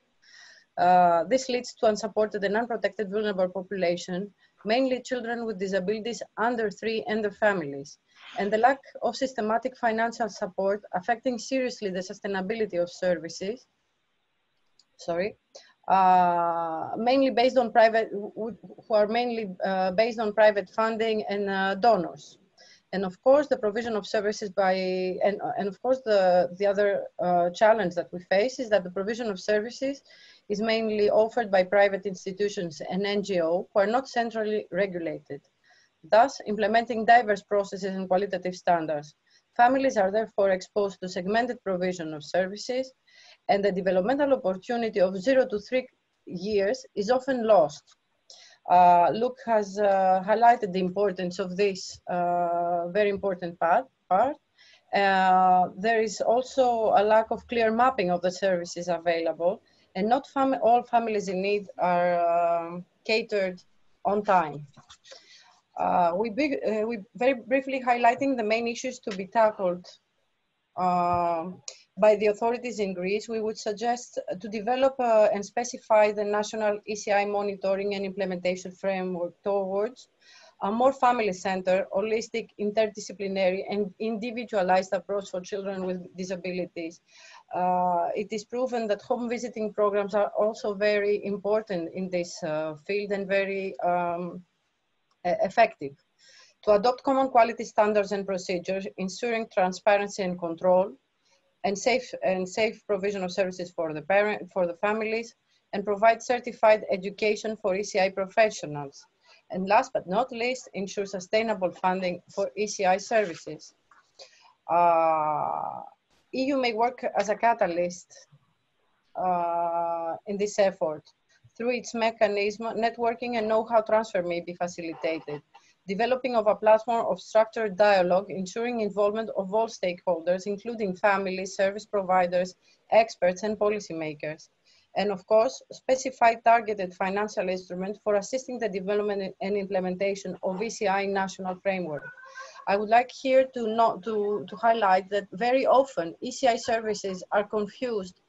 Uh, this leads to unsupported and unprotected vulnerable population, mainly children with disabilities under three and their families, and the lack of systematic financial support affecting seriously the sustainability of services, sorry, uh, mainly based on private, who are mainly uh, based on private funding and uh, donors. And of course, the provision of services by, and, and of course, the, the other uh, challenge that we face is that the provision of services is mainly offered by private institutions and NGO who are not centrally regulated, thus implementing diverse processes and qualitative standards. Families are therefore exposed to segmented provision of services and the developmental opportunity of zero to three years is often lost. Uh, Luke has uh, highlighted the importance of this uh, very important part. part. Uh, there is also a lack of clear mapping of the services available and not fam all families in need are um, catered on time. Uh, we, uh, we very briefly highlighting the main issues to be tackled um, by the authorities in Greece, we would suggest to develop uh, and specify the national ECI monitoring and implementation framework towards a more family-centered, holistic, interdisciplinary, and individualized approach for children with disabilities. Uh, it is proven that home visiting programs are also very important in this uh, field and very um, effective. To adopt common quality standards and procedures, ensuring transparency and control, and safe and safe provision of services for the parent for the families and provide certified education for ECI professionals. And last but not least, ensure sustainable funding for ECI services. Uh, EU may work as a catalyst uh, in this effort. Through its mechanism, networking and know-how transfer may be facilitated. developing of a platform of structured dialogue, ensuring involvement of all stakeholders, including families, service providers, experts, and policymakers. And of course, specified targeted financial instruments for assisting the development and implementation of ECI national framework. I would like here to, not, to, to highlight that very often ECI services are confused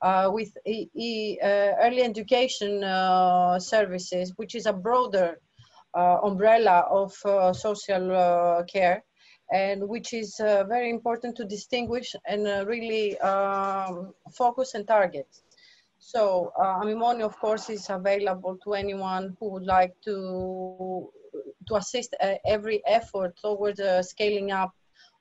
uh, with e, e, uh, early education uh, services, which is a broader uh, umbrella of uh, social uh, care and which is very important to distinguish and really um, focus and target. So uh, Amimoni, of course, is available to anyone who would like to to assist uh, every effort towards uh, scaling up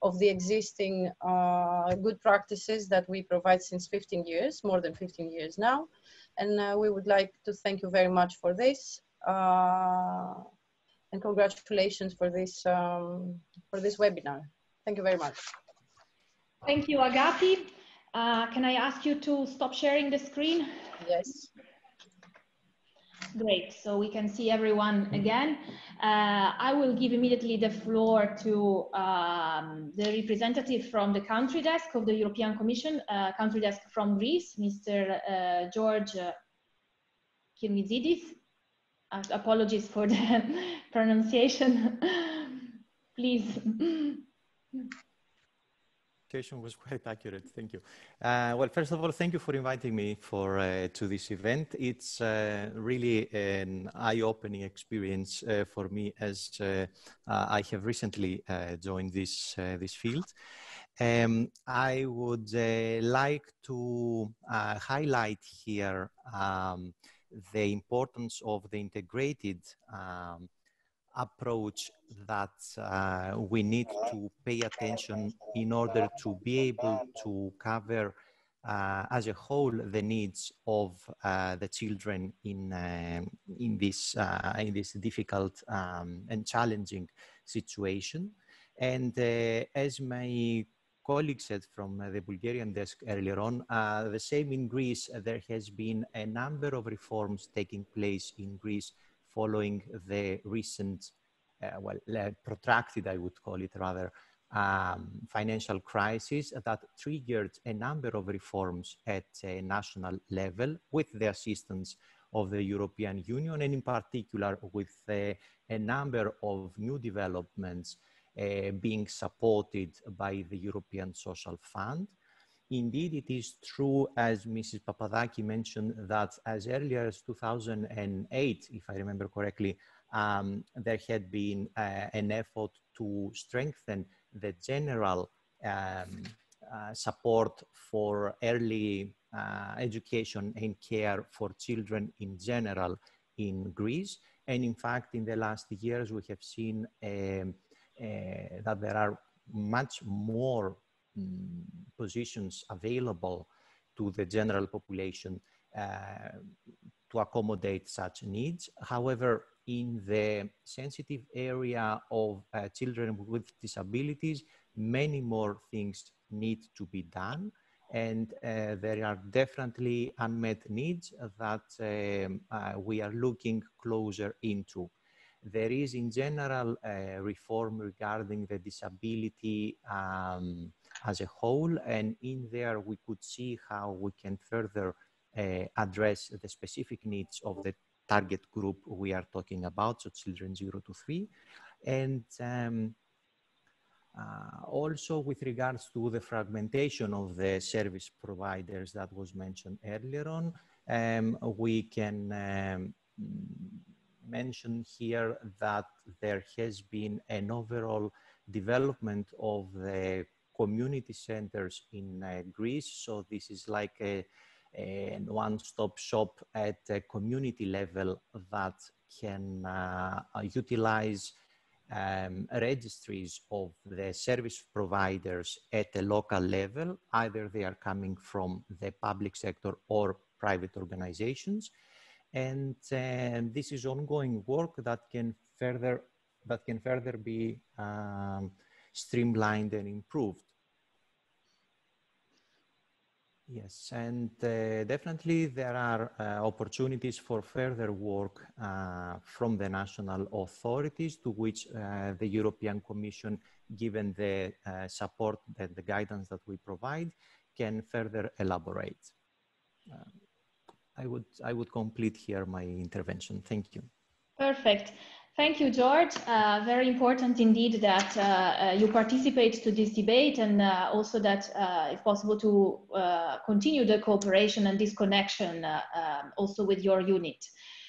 of the existing uh, good practices that we provide since 15 years, more than 15 years now. And uh, we would like to thank you very much for this. Uh, and congratulations for this, um, for this webinar. Thank you very much. Thank you, Agapi. Uh, can I ask you to stop sharing the screen? Yes. Great, so we can see everyone again. Uh, I will give immediately the floor to um, the representative from the country desk of the European Commission, uh, country desk from Greece, Mr. Uh, George uh, Kirmizidis. Uh, apologies for the pronunciation. Please. Was quite accurate. Thank you. Uh, well, first of all, thank you for inviting me for uh, to this event. It's uh, really an eye-opening experience uh, for me as uh, uh, I have recently joined this this field. Um, I would like to highlight here um, the importance of the integrated um, approach that uh, we need to pay attention in order to be able to cover uh, as a whole the needs of uh, the children in uh, in this uh, in this difficult um, and challenging situation. And uh, as my colleague said from the Bulgarian desk earlier on, the same in Greece, there has been a number of reforms taking place in Greece following the recent, uh, well, protracted, I would call it rather, um, financial crisis that triggered a number of reforms at a national level with the assistance of the European Union and in particular with uh, a number of new developments uh, being supported by the European Social Fund. Indeed, it is true, as Mrs. Papadaki mentioned, that as early as 2008, if I remember correctly, um, there had been uh, an effort to strengthen the general um, uh, support for early uh, education and care for children in general in Greece. And in fact, in the last years, we have seen um, uh, that there are much more um, positions available to the general population uh, to accommodate such needs. However, in the sensitive area of uh, children with disabilities, many more things need to be done. And uh, there are definitely unmet needs that um, uh, we are looking closer into. There is in general a reform regarding the disability um, as a whole. And in there, we could see how we can further uh, address the specific needs of the target group we are talking about, so children zero to three. And um, uh, also with regards to the fragmentation of the service providers that was mentioned earlier on, um, we can um, mention here that there has been an overall development of the community centers in uh, Greece. So this is like a, a one-stop shop at a community level that can uh, utilize um, registries of the service providers at a local level. Either they are coming from the public sector or private organizations. And uh, this is ongoing work that can further that can further be um, streamlined and improved. Yes, and uh, definitely there are uh, opportunities for further work uh, from the national authorities to which uh, the European Commission, given the uh, support and the guidance that we provide, can further elaborate. Uh, I would, I would complete here my intervention. Thank you. Perfect. Thank you, George. Uh, very important indeed that uh, uh, you participate to this debate and uh, also that uh, if possible to uh, continue the cooperation and this connection um, also with your unit.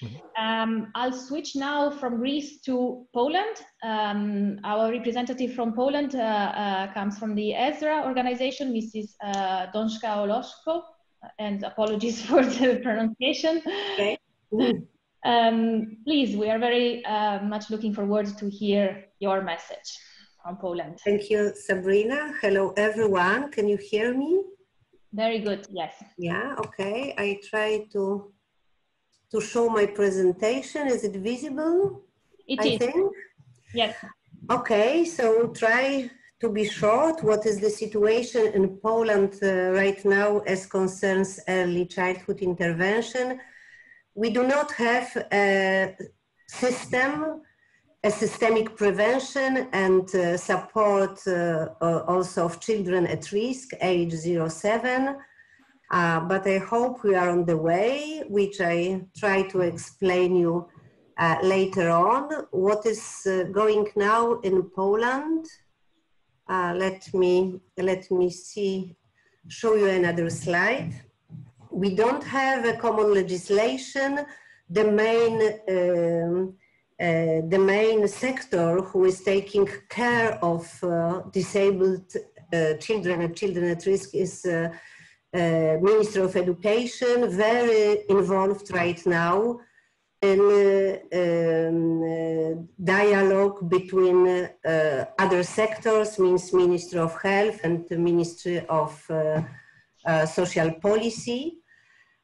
Mm -hmm. um, I'll switch now from Greece to Poland. Um, our representative from Poland comes from the EZRA organization, Mrs. Uh, Donska Oloszko, and apologies for the pronunciation. Okay. Um, please, we are very uh, much looking forward to hear your message from Poland. Thank you, Sabrina. Hello, everyone. Can you hear me? Very good, yes. Yeah, okay. I try to to show my presentation. Is it visible? It I is. Think? Yes. Okay, so try to be short. What is the situation in Poland uh, right now as concerns early childhood intervention? We do not have a system, a systemic prevention and uh, support uh, uh, also of children at risk, age 07. Uh, but I hope we are on the way, which I try to explain you uh, later on. What is uh, going now in Poland? let me let me see, show you another slide we don't have a common legislation. The main, um, uh, the main sector who is taking care of uh, disabled uh, children and children at risk is uh, uh, Minister of Education, very involved right now in uh, um, dialogue between other sectors, means Minister of Health and the Ministry of Social Policy.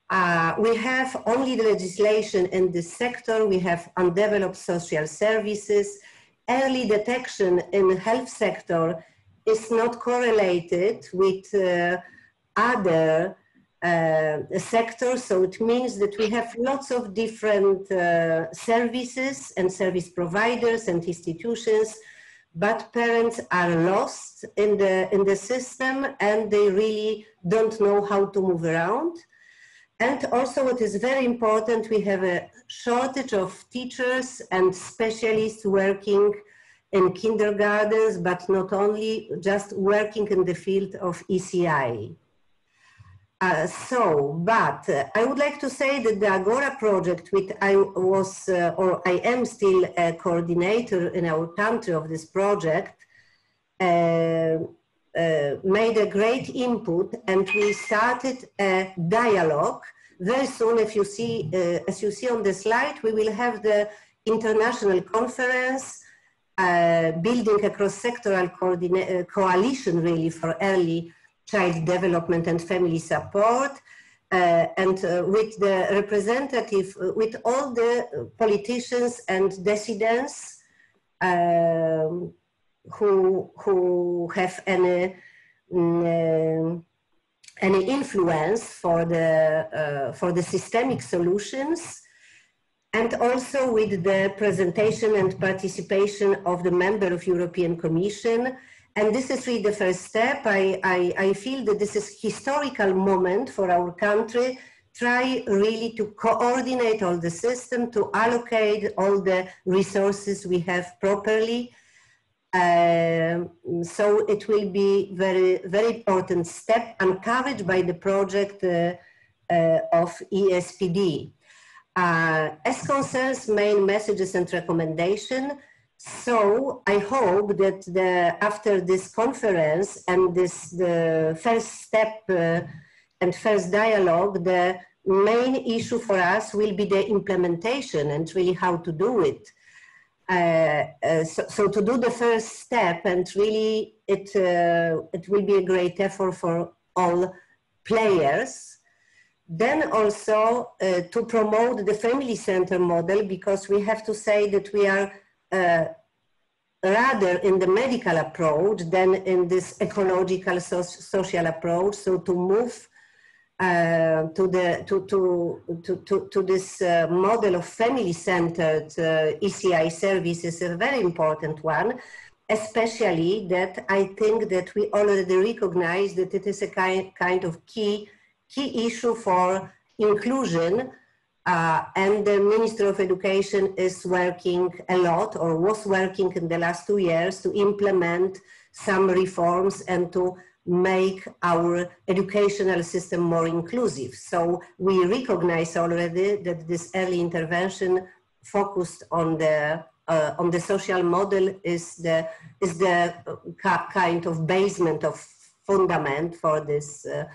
Uh, we have only the legislation in this sector. We have undeveloped social services. Early detection in the health sector is not correlated with uh, other uh, sectors. So it means that we have lots of different uh, services and service providers and institutions, but parents are lost in the, in the system and they really don't know how to move around. And also what is very important, we have a shortage of teachers and specialists working in kindergartens, but not only, just working in the field of ECI. Uh, so, but uh, I would like to say that the Agora project, which I was, uh, or I am still a coordinator in our country of this project, uh, made a great input and we started a dialogue. Very soon, if you see, uh, as you see on the slide, we will have the international conference uh, building a cross-sectoral uh, coalition really for early child development and family support. Uh, and uh, with the representative, with all the politicians and dissidents um, who who have any um, any influence for the uh, for the systemic solutions and also with the presentation and participation of the member of European Commission. And this is really the first step. I, I, I feel that this is historical moment for our country try really to coordinate all the system, to allocate all the resources we have properly, um, so it will be very, very important step encouraged by the project uh, uh, of EASPD. Uh, as concerns main messages and recommendation, so I hope that the, after this conference and this the first step uh, and first dialogue, the main issue for us will be the implementation and really how to do it. Uh, uh, so, so, to do the first step and really it, uh, it will be a great effort for all players. Then also uh, to promote the family center model because we have to say that we are uh, rather in the medical approach than in this ecological so social approach. So to move uh, to the to to to to, to this uh, model of family-centered uh, ECI service is a very important one, especially that I think that we already recognize that it is a kind kind of key key issue for inclusion. Uh, and the Minister of Education is working a lot or was working in the last two years to implement some reforms and to make our educational system more inclusive. So we recognize already that this early intervention focused on the uh, on the social model is the is the kind of basement of fundament for this uh,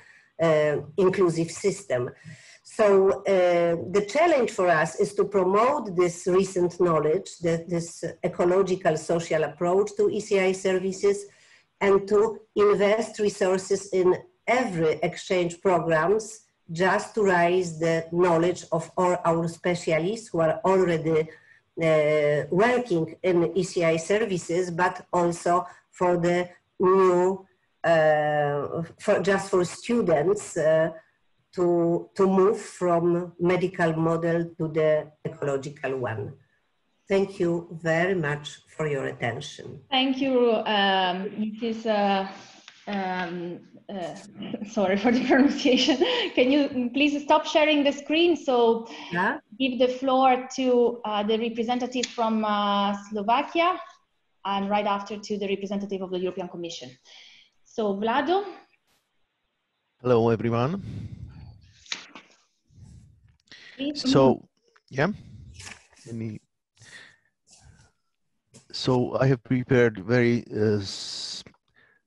uh, inclusive system. So uh, the challenge for us is to promote this recent knowledge, this ecological social approach to ECI services, and to invest resources in every exchange programs just to raise the knowledge of all our specialists who are already uh, working in ECI services, but also for the new, uh, for just for students uh, to, to move from medical model to the ecological one. Thank you very much for your attention. Thank you, um, Mrs. Uh, um, uh, sorry for the pronunciation. Can you please stop sharing the screen? So yeah. give the floor to uh, the representative from uh, Slovakia and right after to the representative of the European Commission. So Vlado. Hello, everyone. So, yeah, any so I have prepared very uh,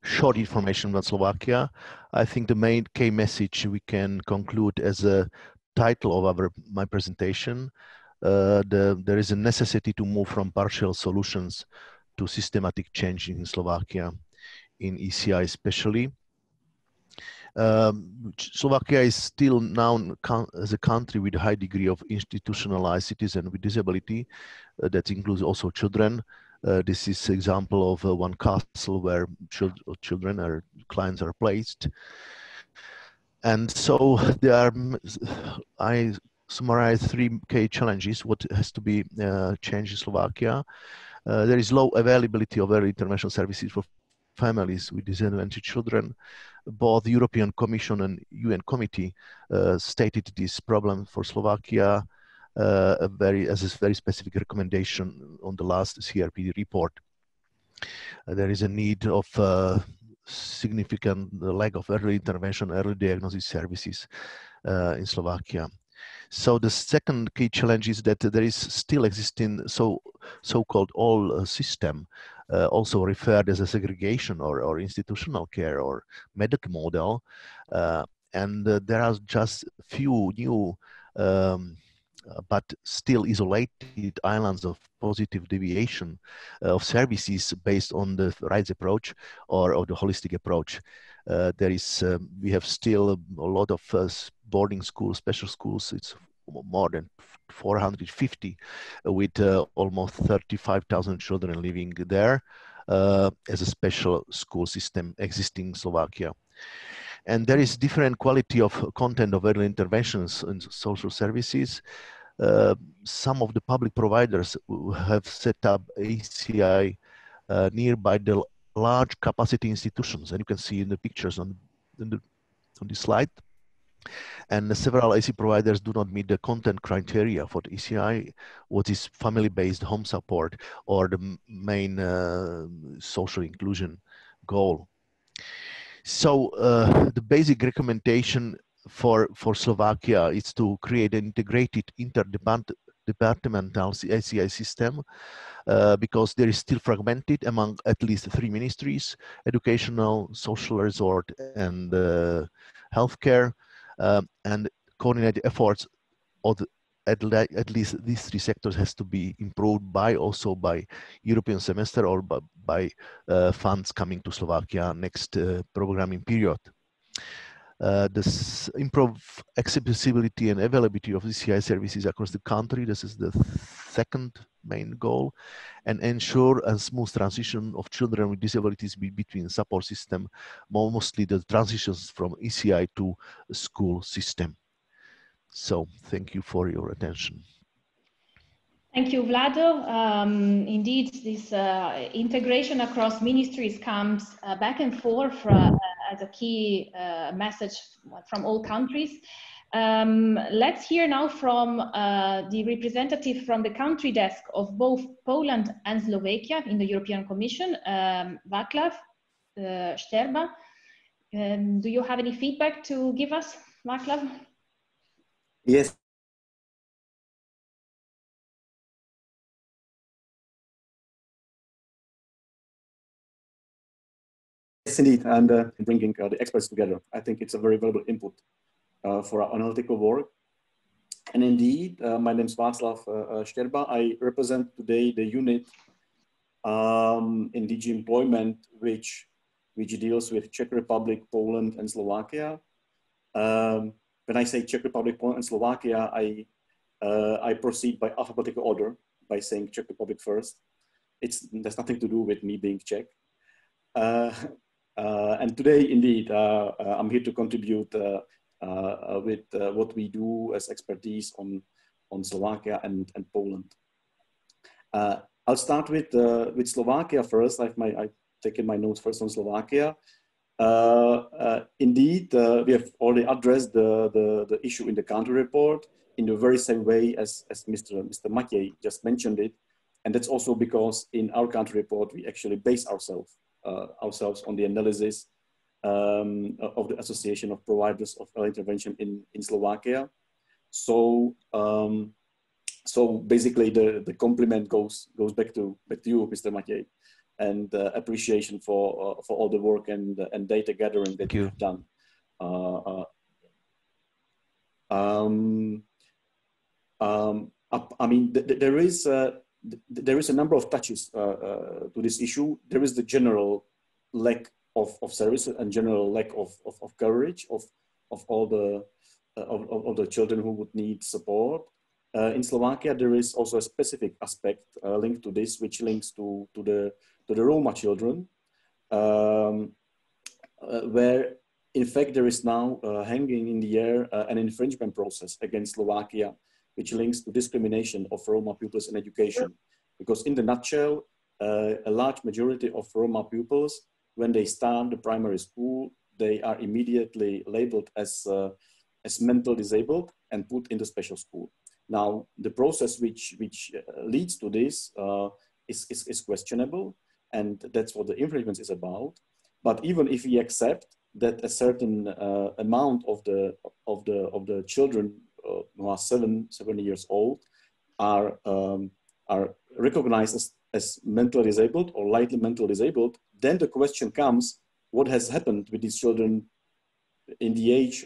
short information about Slovakia. I think the main key message we can conclude as a title of our my presentation. Uh, the, there is a necessity to move from partial solutions to systematic change in Slovakia, in ECI especially. Um, Slovakia is still known as a country with a high degree of institutionalized citizens with disability. Uh, that includes also children. Uh, this is example of uh, one castle where children, children or clients are placed. And so there are, I summarize three key challenges, what has to be uh, changed in Slovakia. Uh, there is low availability of early intervention services for families with disadvantaged children. Both European Commission and UN Committee uh, stated this problem for Slovakia uh, a very as a very specific recommendation on the last CRPD report. Uh, there is a need of uh, significant lack of early intervention, early diagnosis services uh, in Slovakia. So the second key challenge is that there is still existing so so-called all uh, system, uh, also referred as a segregation or, or institutional care or medical model, and there are just few new um, uh, but still isolated islands of positive deviation uh, of services based on the rights approach or, or the holistic approach. Uh, there is, um, we have still a, lot of uh, boarding schools, special schools. It's more than 450 with uh, almost 35,000 children living there as a special school system existing in Slovakia and there is different quality of content of early interventions in social services. Uh, some of the public providers have set up ECI uh, nearby the large capacity institutions, and you can see in the pictures on, the, on the slide. And several AC providers do not meet the content criteria for the ECI, what is family-based home support or the main uh, social inclusion goal. So uh, the basic recommendation for, for Slovakia is to create an integrated interdepartmental ECI system uh, because there is still fragmented among at least three ministries, educational, social resort, and uh, healthcare, um, and coordinate efforts of at, at least these three sectors has to be improved by also by European semester or by, by uh, funds coming to Slovakia next uh, programming period. Uh, this improve accessibility and availability of ECI services across the country. This is the second main goal and ensure a smooth transition of children with disabilities be between support system, mostly the transitions from ECI to school system. So thank you for your attention. Thank you, Vlado. Um, indeed, this uh, integration across ministries comes uh, back and forth uh, as a key uh, message from all countries. Um, let's hear now from uh, the representative from the country desk of both Poland and Slovakia in the European Commission, um, Václav uh, Sterba. Um, do you have any feedback to give us, Václav? Yes, Yes, indeed, and uh, bringing uh, the experts together. I think it's a very valuable input uh, for our analytical work. And indeed, uh, my name is Václav uh, uh, Sterba. I represent today the unit um, in DG Employment, which, which deals with Czech Republic, Poland, and Slovakia. Um, when I say Czech Republic, Poland, and Slovakia, I, I proceed by alphabetical order by saying Czech Republic first. It's, there's nothing to do with me being Czech. Uh, uh, and today, indeed, uh, uh, I'm here to contribute with what we do as expertise on, on Slovakia and, and Poland. I'll start with, with Slovakia first. I've, my, I've taken my notes first on Slovakia. Indeed, we have already addressed the, the, the issue in the country report in the very same way as, as Mr. Mr. Matej just mentioned it. And that's also because in our country report, we actually base ourselves uh, ourselves on the analysis um, of the Association of Providers of Early Intervention in, in Slovakia. So, um, so basically the, the compliment goes, goes back to, back to you, Mr. Matej, and uh, appreciation for, uh, for all the work and, and data gathering that you've done. Uh, uh, um, um, I mean, th th there is uh, there is a number of touches uh, to this issue. There is the general lack of, of services and general lack of, of, of coverage of, of all the uh, of, of, the children who would need support. Uh, in Slovakia, there is also a specific aspect uh, linked to this, which links to, to, the, to the Roma children, um, uh, where in fact there is now hanging in the air an infringement process against Slovakia which links to discrimination of Roma pupils in education. Because in the nutshell, uh, a large majority of Roma pupils, when they start the primary school, they are immediately labeled as, uh, as mental disabled and put in the special school. Now, the process which, which uh, leads to this uh, is, is, is questionable, and that's what the infringement is about. But even if we accept that a certain uh, amount of the, of, the, of the children uh, who are seven, seven years old are, um, are recognized as, as mentally disabled or lightly mentally disabled, then the question comes, what has happened with these children in the age,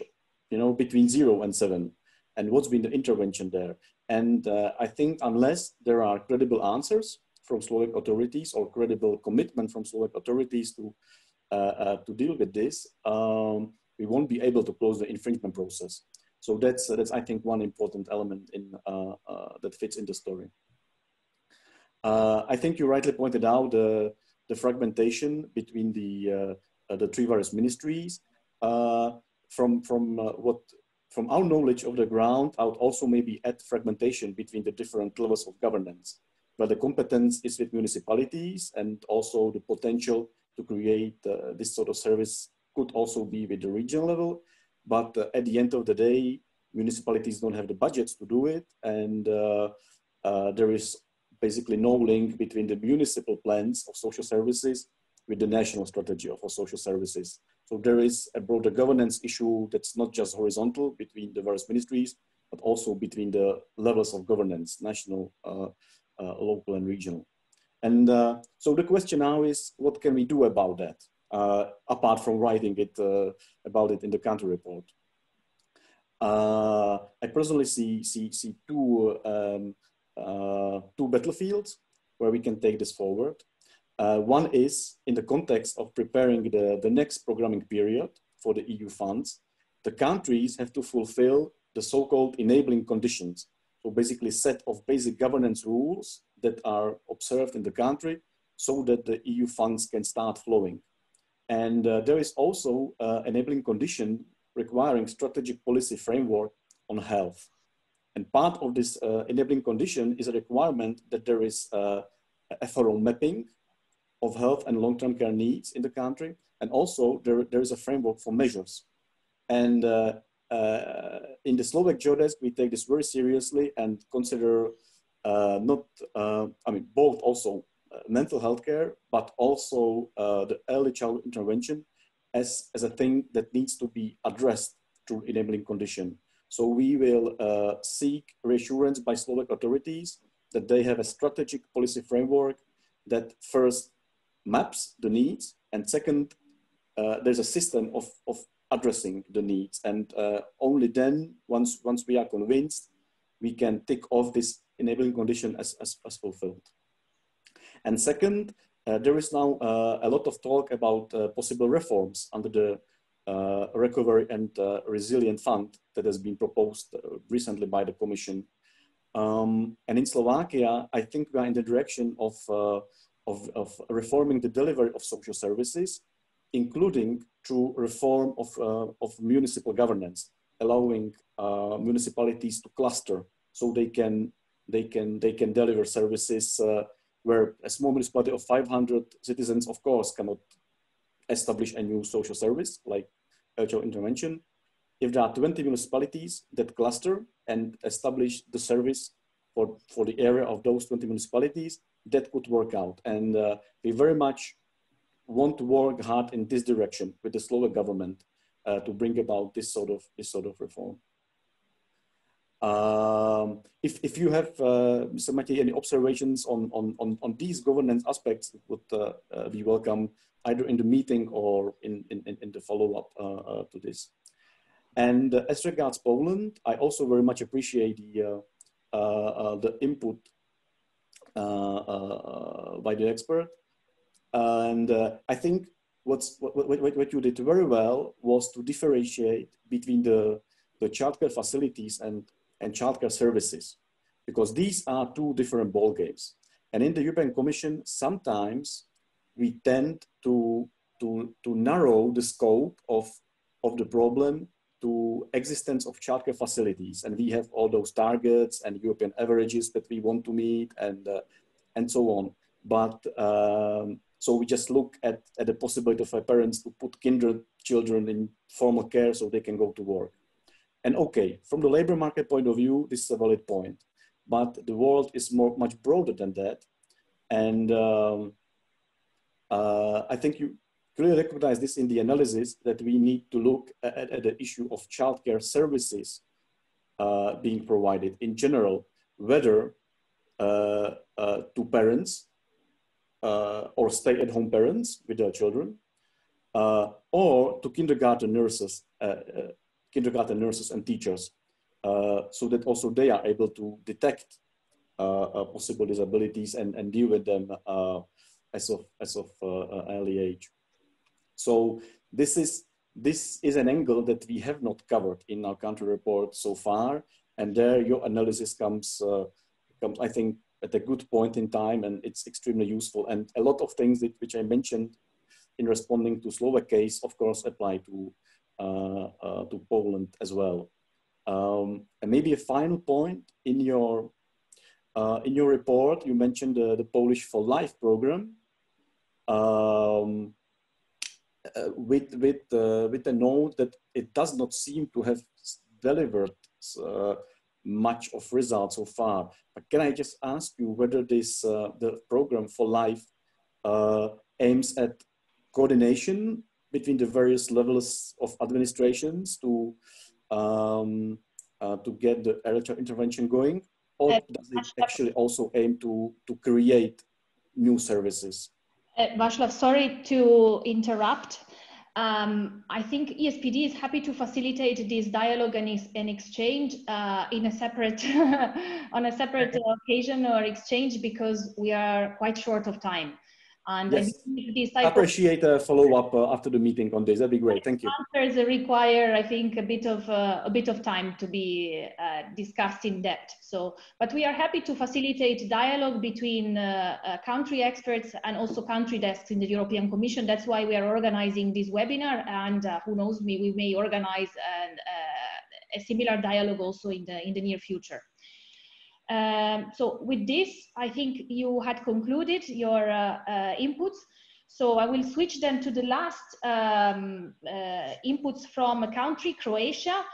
you know, between zero and seven? And what's been the intervention there? And uh, I think unless there are credible answers from Slovak authorities or credible commitment from Slovak authorities to, uh, uh, to deal with this, um, we won't be able to close the infringement process. So that's, that's I think, one important element in, uh, that fits in the story. I think you rightly pointed out the, the fragmentation between the, the three various ministries. from from what from our knowledge of the ground, I would also maybe add fragmentation between the different levels of governance, where the competence is with municipalities and also the potential to create uh, this sort of service could also be with the regional level. But uh, at the end of the day, municipalities don't have the budgets to do it. And uh, uh, there is basically no link between the municipal plans of social services with the national strategy of social services. So there is a broader governance issue that's not just horizontal between the various ministries, but also between the levels of governance, national, uh, local and regional. And uh, so the question now is, what can we do about that? uh, apart from writing it uh, about it in the country report. Uh, I personally see, see, see two, um, uh, two battlefields where we can take this forward. Uh, one is in the context of preparing the, the next programming period for the EU funds. the countries have to fulfill the so-called enabling conditions. So basically set of basic governance rules that are observed in the country so that the EU funds can start flowing. And uh, there is also uh, enabling condition requiring strategic policy framework on health. And part of this uh, enabling condition is a requirement that there is uh, a thorough mapping of health and long-term care needs in the country. And also there, there is a framework for measures. And uh, uh, in the Slovak Geodesk, we take this very seriously and consider uh, not, uh, I mean, both also uh, mental health care, but also uh, the early child intervention as, as a thing that needs to be addressed through enabling condition. So we will seek reassurance by Slovak authorities that they have a strategic policy framework that first maps the needs and second, there's a system of, of addressing the needs. And uh, only then, once, once we are convinced, we can tick off this enabling condition as, as, as fulfilled. And second, uh, there is now uh, a lot of talk about uh, possible reforms under the uh, Recovery and uh, Resilient Fund that has been proposed recently by the Commission. Um, and in Slovakia, I think we are in the direction of, of, of reforming the delivery of social services including through reform of, uh, of municipal governance, allowing uh, municipalities to cluster so they can, they can, they can deliver services uh, where a small municipality of 500 citizens, of course, cannot establish a new social service like urgent intervention. If there are 20 municipalities that cluster and establish the service for, for the area of those 20 municipalities, that could work out. And uh, we very much want to work hard in this direction with the Slovak government uh, to bring about this sort of this sort of reform. Um, if, if you have, uh, Mr. Matej, any observations on, on, on, on these governance aspects, would uh, uh, be welcome either in the meeting or in, in, in the follow-up uh, uh, to this. And as regards Poland, I also very much appreciate the, the input by the expert. And uh, I think what's, what, what, what you did very well was to differentiate between the, the childcare facilities and, and childcare services, because these are two different ball games. And in the European Commission, sometimes we tend to, to, to narrow the scope of, of the problem to existence of childcare facilities. And we have all those targets and European averages that we want to meet and, uh, and so on. But um, so we just look at, at the possibility for parents to put kindred children in formal care so they can go to work. And okay, from the labor market point of view, this is a valid point, but the world is more, much broader than that. And um, uh, I think you clearly recognize this in the analysis that we need to look at, at the issue of childcare services uh, being provided in general, whether uh, uh to parents uh, or stay-at-home parents with their children, uh, or to kindergarten nurses, uh, kindergarten nurses and teachers, so that also they are able to detect possible disabilities and, and deal with them as of as of early age. So this is this is an angle that we have not covered in our country report so far, and there your analysis comes, uh, comes I think, at a good point in time and it's extremely useful. And a lot of things that, which I mentioned in responding to Slovak case, of course, apply to, uh, uh, to Poland as well. Um, and maybe a final point in your, uh, in your report, you mentioned the, the Polish for Life program. Um, uh, with with uh, with the note that it does not seem to have delivered uh, much of results so far. But can I just ask you whether this uh, the program for life uh, aims at coordination between the various levels of administrations to um, uh, to get the early intervention going, or does it actually also aim to to create new services? Uh, Václav, sorry to interrupt. Um, I think EASPD is happy to facilitate this dialogue and, and exchange uh, in a separate on a separate occasion or exchange because we are quite short of time. And yes. I believe this I type appreciate a follow-up uh, after the meeting on this. That'd be great. Thank you. answers require, I think, a bit of uh, a bit of time to be uh, discussed in depth. So, but we are happy to facilitate dialogue between uh, uh, country experts and also country desks in the European Commission. That's why we are organizing this webinar, and uh, who knows, me, we may organize an, uh, a similar dialogue also in the in the near future. Um, so with this, I think you had concluded your uh, uh, inputs. So I will switch then to the last um, uh, inputs from a country, Croatia.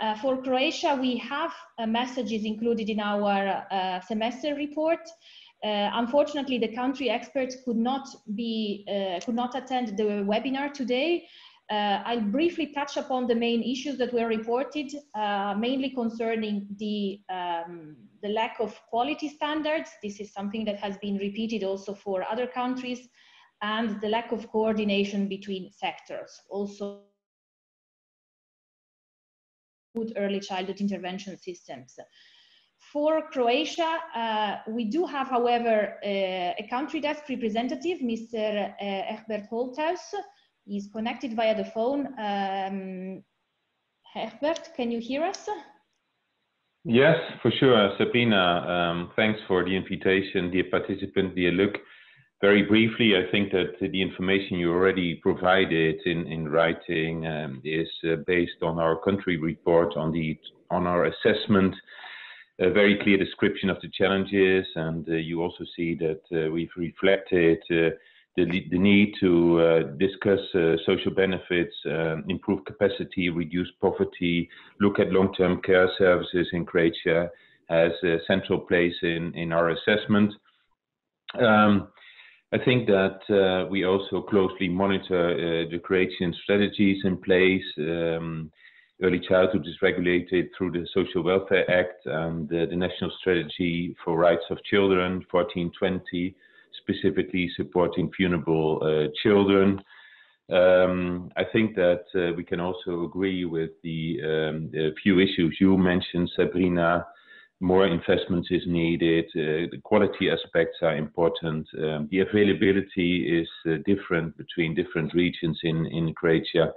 Uh, for Croatia, we have uh, messages included in our uh, semester report. unfortunately, the country experts could not be could not attend the webinar today. I'll briefly touch upon the main issues that were reported, mainly concerning the um, the lack of quality standards. This is something that has been repeated also for other countries and the lack of coordination between sectors. Also, good early childhood intervention systems. For Croatia, uh, we do have, however, uh, a country desk representative, Mr. Uh, Egbert Holthuis. He's connected via the phone. Um, Egbert, can you hear us? Yes, for sure. Sabrina, um, thanks for the invitation, dear participant, dear Luc. Very briefly, I think that the information you already provided in, in writing um, is uh, based on our country report on the on our assessment, a very clear description of the challenges, and uh, you also see that uh, we've reflected uh, the, the need to uh, discuss uh, social benefits, improve capacity, reduce poverty, look at long-term care services in Croatia has a central place in, in our assessment. Um, I think that uh, we also closely monitor uh, the Croatian strategies in place. Um, early childhood is regulated through the Social Welfare Act and uh, the National Strategy for Rights of Children, 1420, specifically supporting vulnerable uh, children. Um, I think that uh, we can also agree with the, um, the few issues you mentioned, Sabrina, more investments is needed. Uh, the quality aspects are important. Um, the availability is uh, different between different regions in, in Croatia,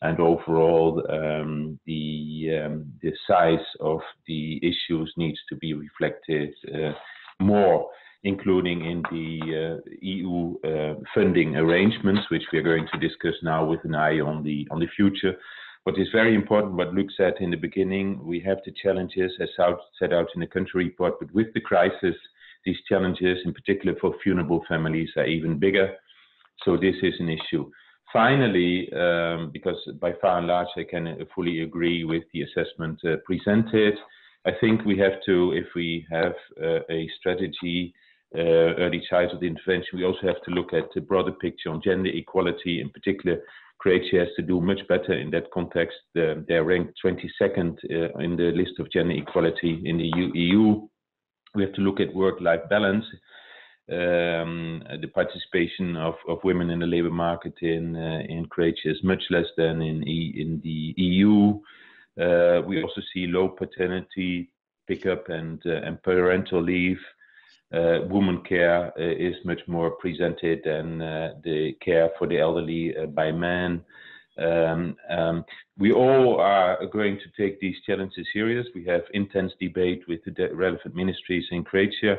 and overall, um, the um, the size of the issues needs to be reflected uh, more, including in the uh, EU uh, funding arrangements, which we are going to discuss now with an eye on the on the future what is very important, what Luc said in the beginning, we have the challenges as set out in the country report, but with the crisis, these challenges, in particular for vulnerable families, are even bigger. So this is an issue. Finally, um, because by far and large I can fully agree with the assessment uh, presented, I think we have to, if we have a strategy, early childhood intervention, we also have to look at the broader picture on gender equality, in particular Croatia has to do much better in that context. Uh, they're ranked 22nd uh, in the list of gender equality in the EU. We have to look at work-life balance, um, the participation of, of women in the labor market in uh, in Croatia is much less than in e, in the EU. Uh, we also see low paternity pickup and uh, and parental leave uh, woman care uh, is much more presented than uh, the care for the elderly uh, by men. Um, um, we all are going to take these challenges serious. We have intense debate with the relevant ministries in Croatia.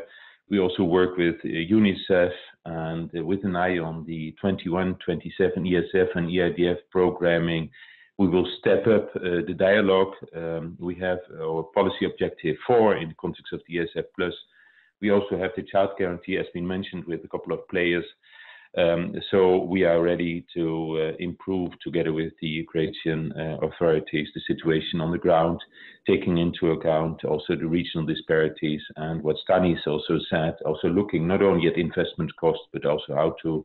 We also work with uh, UNICEF and uh, with an eye on the 21, 27 ESF and ERDF programming. We will step up the dialogue. Um, we have our policy objective four in the context of the ESF Plus we also have the child guarantee, as been mentioned, with a couple of players. Um, so we are ready to uh, improve together with the Croatian uh, authorities the situation on the ground, taking into account also the regional disparities and what Stanis also said, also looking not only at investment costs, but also how to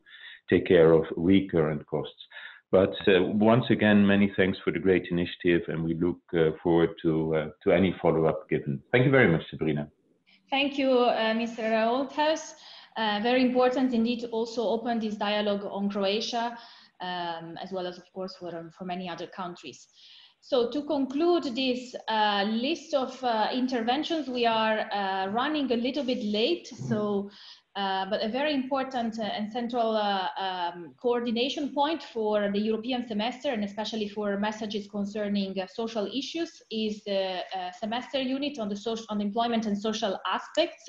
take care of recurrent costs. But uh, once again, many thanks for the great initiative, and we look uh, forward to uh, to any follow-up given. Thank you very much, Sabrina. Thank you, uh, Mr. Holthuis. Uh, very important indeed to also open this dialogue on Croatia, um, as well as, of course, for, um, for many other countries. So to conclude this uh, list of uh, interventions, we are uh, running a little bit late. So but a very important uh, and central uh, um, coordination point for the European semester and especially for messages concerning uh, social issues is the uh, semester unit on the social on employment and social aspects.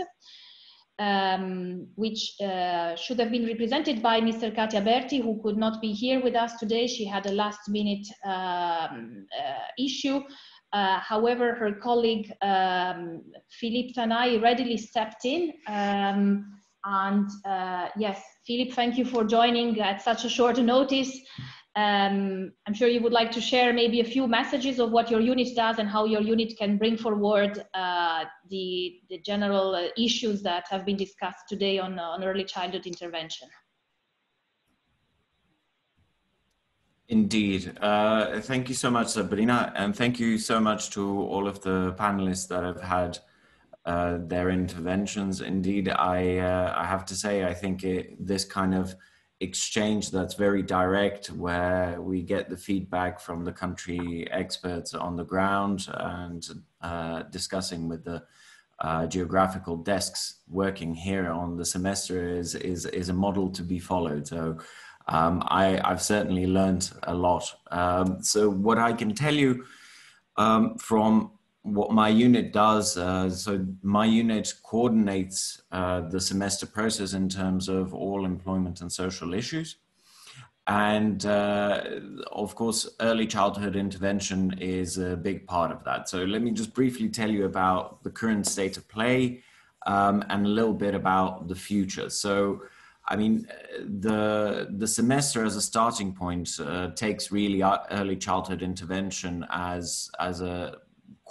Um, which uh, should have been represented by Mr. Katia Berti, who could not be here with us today. She had a last minute um, issue. however, her colleague um, Philippe Tanay readily stepped in um, and uh, yes, Philip, thank you for joining at such a short notice. Um, I'm sure you would like to share maybe a few messages of what your unit does and how your unit can bring forward uh, the, the general uh, issues that have been discussed today on, uh, on early childhood intervention. Indeed. Uh, thank you so much, Sabrina, and thank you so much to all of the panelists that have had uh, their interventions. Indeed, I uh, I have to say I think it, this kind of exchange that's very direct, where we get the feedback from the country experts on the ground and uh, discussing with the uh, geographical desks working here on the semester is is is a model to be followed. So. Um, I, have certainly learned a lot. Um, so what I can tell you um, from what my unit does, uh, so my unit coordinates uh, the semester process in terms of all employment and social issues. And uh, of course, early childhood intervention is a big part of that. So let me just briefly tell you about the current state of play um, and a little bit about the future. So, I mean, the the semester as a starting point uh, takes really uh, early childhood intervention as as a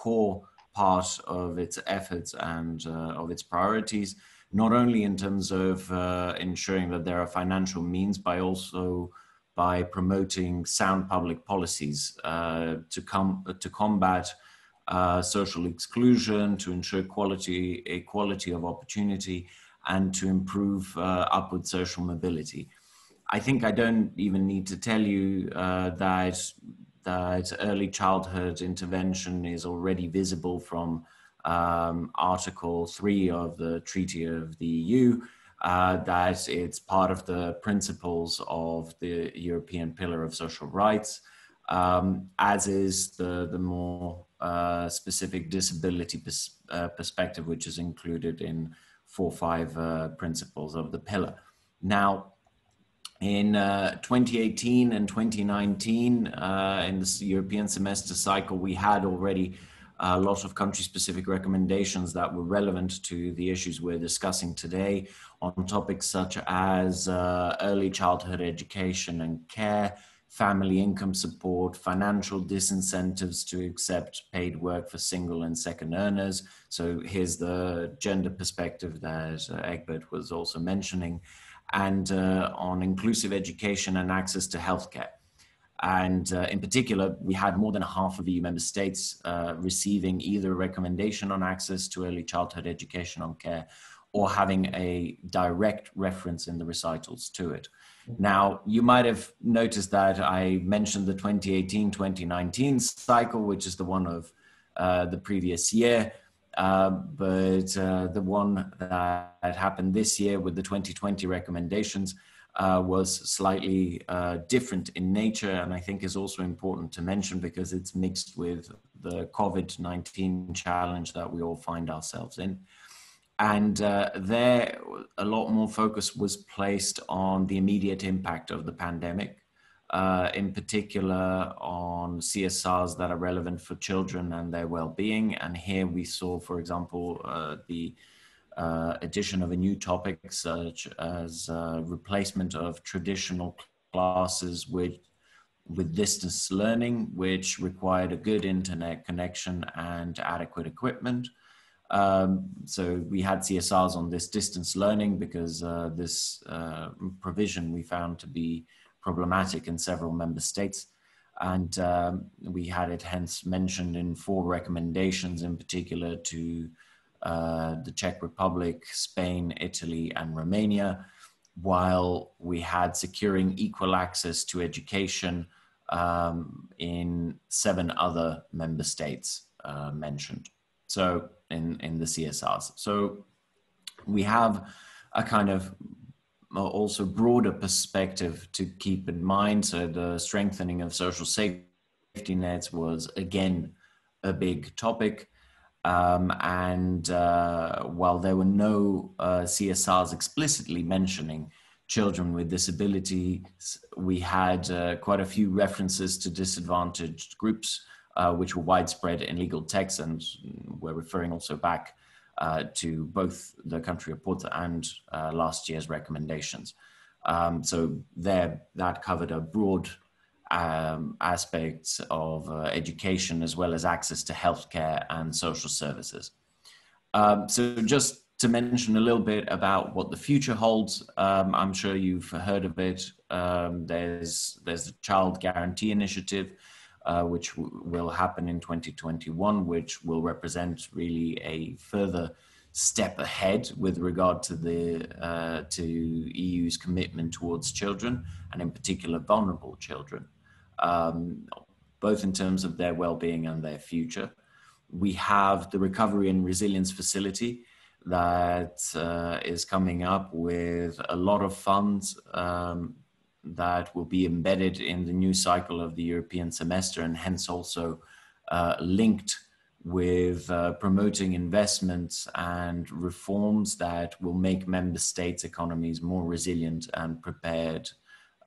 core part of its efforts and uh, of its priorities, not only in terms of uh, ensuring that there are financial means, but also by promoting sound public policies uh, to, com- to combat uh, social exclusion, to ensure quality, equality of opportunity, and to improve uh, upward social mobility. I think I don't even need to tell you uh, that that early childhood intervention is already visible from um, Article 3 of the Treaty of the EU, uh, that it's part of the principles of the European Pillar of Social Rights, um, as is the, the more uh, specific disability pers uh, perspective, which is included in four or five uh, principles of the pillar. Now, in uh, 2018 and 2019, uh, in the European semester cycle, we had already a lot of country specific recommendations that were relevant to the issues we're discussing today on topics such as uh, early childhood education and care, family income support, financial disincentives to accept paid work for single and second earners. So here's the gender perspective that uh, Egbert was also mentioning and uh, on inclusive education and access to healthcare. And uh, in particular, we had more than half of EU member states uh, receiving either a recommendation on access to early childhood education on care or having a direct reference in the recitals to it. Now, you might have noticed that I mentioned the 2018 2019 cycle, which is the one of uh, the previous year. Uh, but uh, the one that happened this year with the 2020 recommendations uh, was slightly uh, different in nature, and I think is also important to mention because it's mixed with the COVID 19 challenge that we all find ourselves in. And uh, there, a lot more focus was placed on the immediate impact of the pandemic uh, in particular on CSRs that are relevant for children and their well-being. And here we saw, for example, uh, the uh, addition of a new topic such as uh, replacement of traditional classes with with distance learning, which required a good internet connection and adequate equipment. Um, so we had CSRs on this distance learning because uh, this uh, provision we found to be problematic in several member states. And um, we had it hence mentioned in four recommendations, in particular to uh, the Czech Republic, Spain, Italy, and Romania, while we had securing equal access to education um, in seven other member states uh, mentioned. So in, in the CSRs. So we have a kind of also broader perspective to keep in mind. So the strengthening of social safety nets was again a big topic. Um, and uh, while there were no uh, CSRs explicitly mentioning children with disabilities, we had uh, quite a few references to disadvantaged groups, uh, which were widespread in legal texts, and we're referring also back uh, to both the country report and uh, last year's recommendations. Um, so there, that covered a broad um, aspects of uh, education as well as access to healthcare and social services. Um, so just to mention a little bit about what the future holds, um, I'm sure you've heard of it. Um, there's there's the Child Guarantee Initiative, uh, which will happen in 2021, which will represent really a further step ahead with regard to the uh, to EU's commitment towards children and in particular vulnerable children um, both in terms of their well-being and their future. We have the Recovery and Resilience Facility that uh, is coming up with a lot of funds um, that will be embedded in the new cycle of the European semester and hence also uh, linked with uh, promoting investments and reforms that will make member states' economies more resilient and prepared,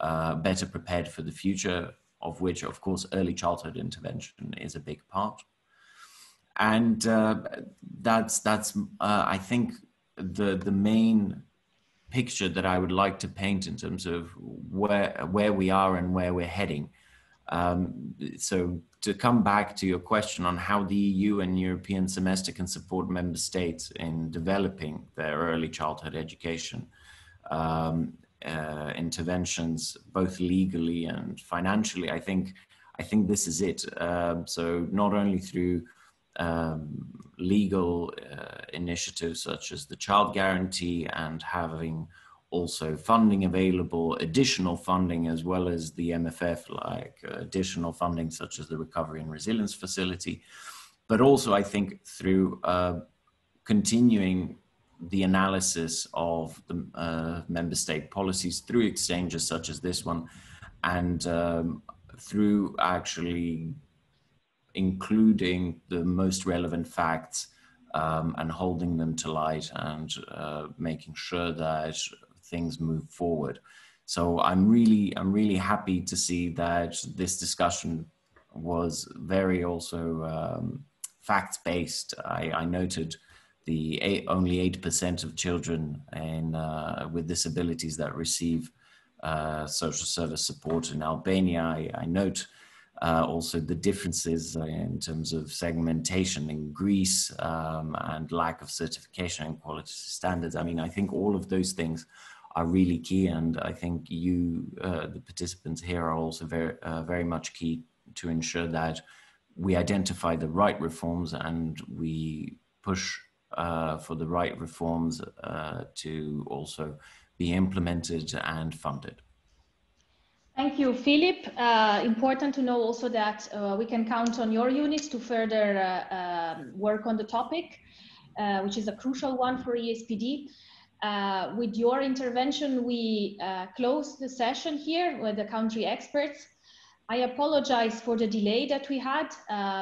uh, better prepared for the future of which, of course, early childhood intervention is a big part. And uh, that's that's uh, I think the the main picture that I would like to paint in terms of where where we are and where we're heading. Um, so to come back to your question on how the EU and European semester can support member states in developing their early childhood education, um, uh, interventions, both legally and financially, I think I think this is it. Um, so not only through um, legal uh, initiatives such as the child guarantee and having also funding available, additional funding as well as the MFF, like uh, additional funding such as the Recovery and Resilience Facility, but also I think through uh, continuing the analysis of the uh, member state policies through exchanges such as this one and um, through actually including the most relevant facts um, and holding them to light and uh, making sure that things move forward. So I'm really, I'm really happy to see that this discussion was very also um, fact based. I, I noted the eight, only 8% of children in, uh, with disabilities that receive uh, social service support in Albania. I, I note uh, also the differences in terms of segmentation in Greece um, and lack of certification and quality standards. I mean, I think all of those things are really key, and I think you, uh, the participants here, are also very, uh, very much key to ensure that we identify the right reforms and we push uh, for the right reforms uh, to also be implemented and funded. Thank you, Philip. Uh, important to know also that uh, we can count on your units to further uh, um, work on the topic, uh, which is a crucial one for EASPD. with your intervention, we close the session here with the country experts. I apologize for the delay that we had,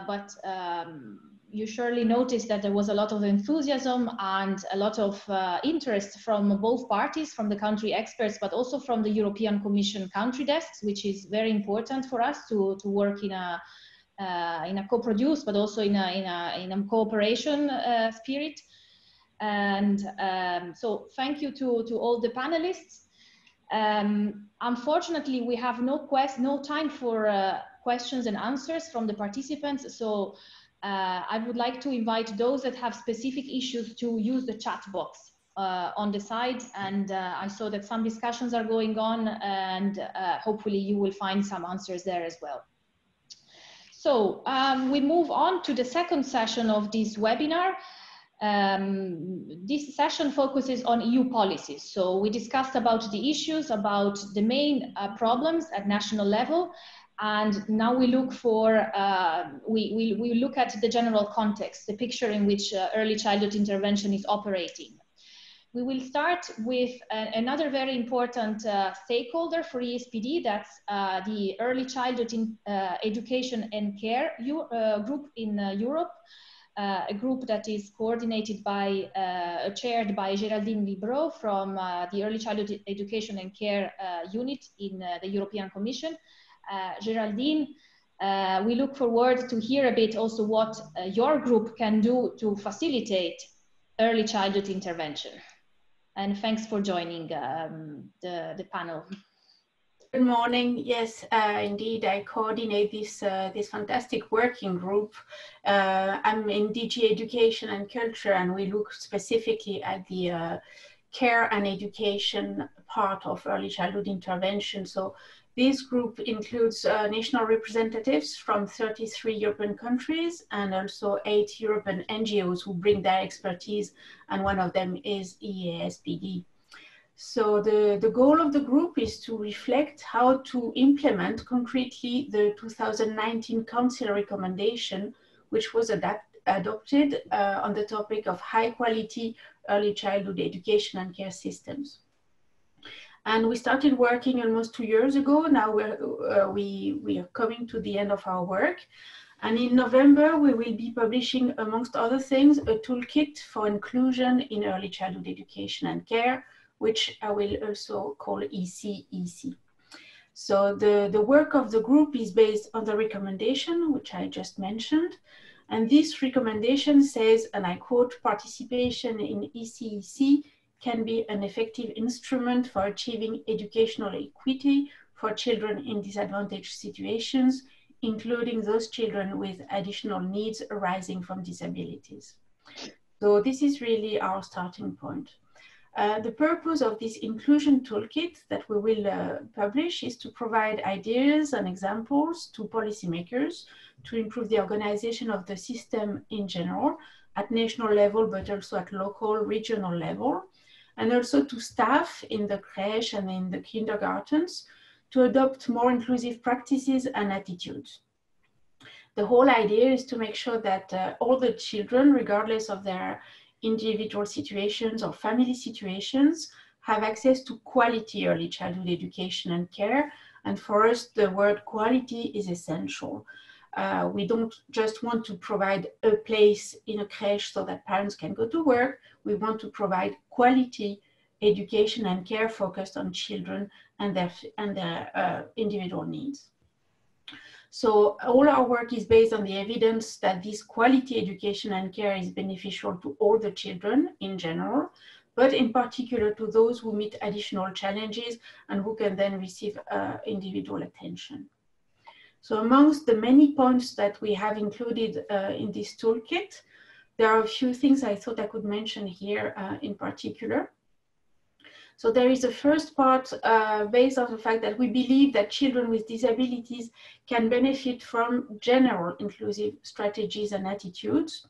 but um, you surely noticed that there was a lot of enthusiasm and a lot of uh, interest from both parties, from the country experts, but also from the European Commission country desks, which is very important for us to, to work in a, uh, in a co-produce, but also in a, in a, in a cooperation uh, spirit. And um, so thank you to, to all the panelists. Um, unfortunately, we have no, quest no time for uh, questions and answers from the participants. So uh, I would like to invite those that have specific issues to use the chat box uh, on the side. And uh, I saw that some discussions are going on and uh, hopefully you will find some answers there as well. So um, we move on to the second session of this webinar. Um, this session focuses on EU policies. So we discussed about the issues, about the main uh, problems at national level, and now we look for, uh, we, we, we look at the general context, the picture in which uh, early childhood intervention is operating. We will start with uh, another very important uh, stakeholder for EASPD that's uh, the Early Childhood in, uh, Education and Care U uh, group in Europe, a group that is coordinated by, chaired by Géraldine Libreau from the Early Childhood Education and Care unit in the European Commission. Géraldine, we look forward to hear a bit also what your group can do to facilitate early childhood intervention and thanks for joining um, the, the panel. Good morning. Yes, uh, indeed, I coordinate this uh, this fantastic working group. Uh, I'm in DG Education and Culture, and we look specifically at the uh, care and education part of early childhood intervention. So this group includes uh, national representatives from 33 European countries and also eight European NGOs who bring their expertise, and one of them is EASPD. So the, the goal of the group is to reflect how to implement concretely the 2019 Council recommendation, which was adapt, adopted uh, on the topic of high quality early childhood education and care systems. And we started working almost two years ago. Now we're, uh, we, we are coming to the end of our work. And in November, we will be publishing, amongst other things, a toolkit for inclusion in early childhood education and care, which I will also call ECEC. So the, the work of the group is based on the recommendation, which I just mentioned. And this recommendation says, and I quote, participation in ECEC can be an effective instrument for achieving educational equity for children in disadvantaged situations, including those children with additional needs arising from disabilities. So this is really our starting point. Uh, the purpose of this inclusion toolkit that we will uh, publish is to provide ideas and examples to policymakers to improve the organization of the system in general at national level, but also at local, regional level, and also to staff in the creche and in the kindergartens to adopt more inclusive practices and attitudes. The whole idea is to make sure that uh, all the children, regardless of their individual situations or family situations, have access to quality early childhood education and care. And for us, the word quality is essential. Uh, we don't just want to provide a place in a creche so that parents can go to work. We want to provide quality education and care focused on children and their, and their uh, individual needs. So all our work is based on the evidence that this quality education and care is beneficial to all the children in general, but in particular to those who meet additional challenges and who can then receive uh, individual attention. So amongst the many points that we have included uh, in this toolkit, there are a few things I thought I could mention here uh, in particular. So there is a first part uh, based on the fact that we believe that children with disabilities can benefit from general inclusive strategies and attitudes.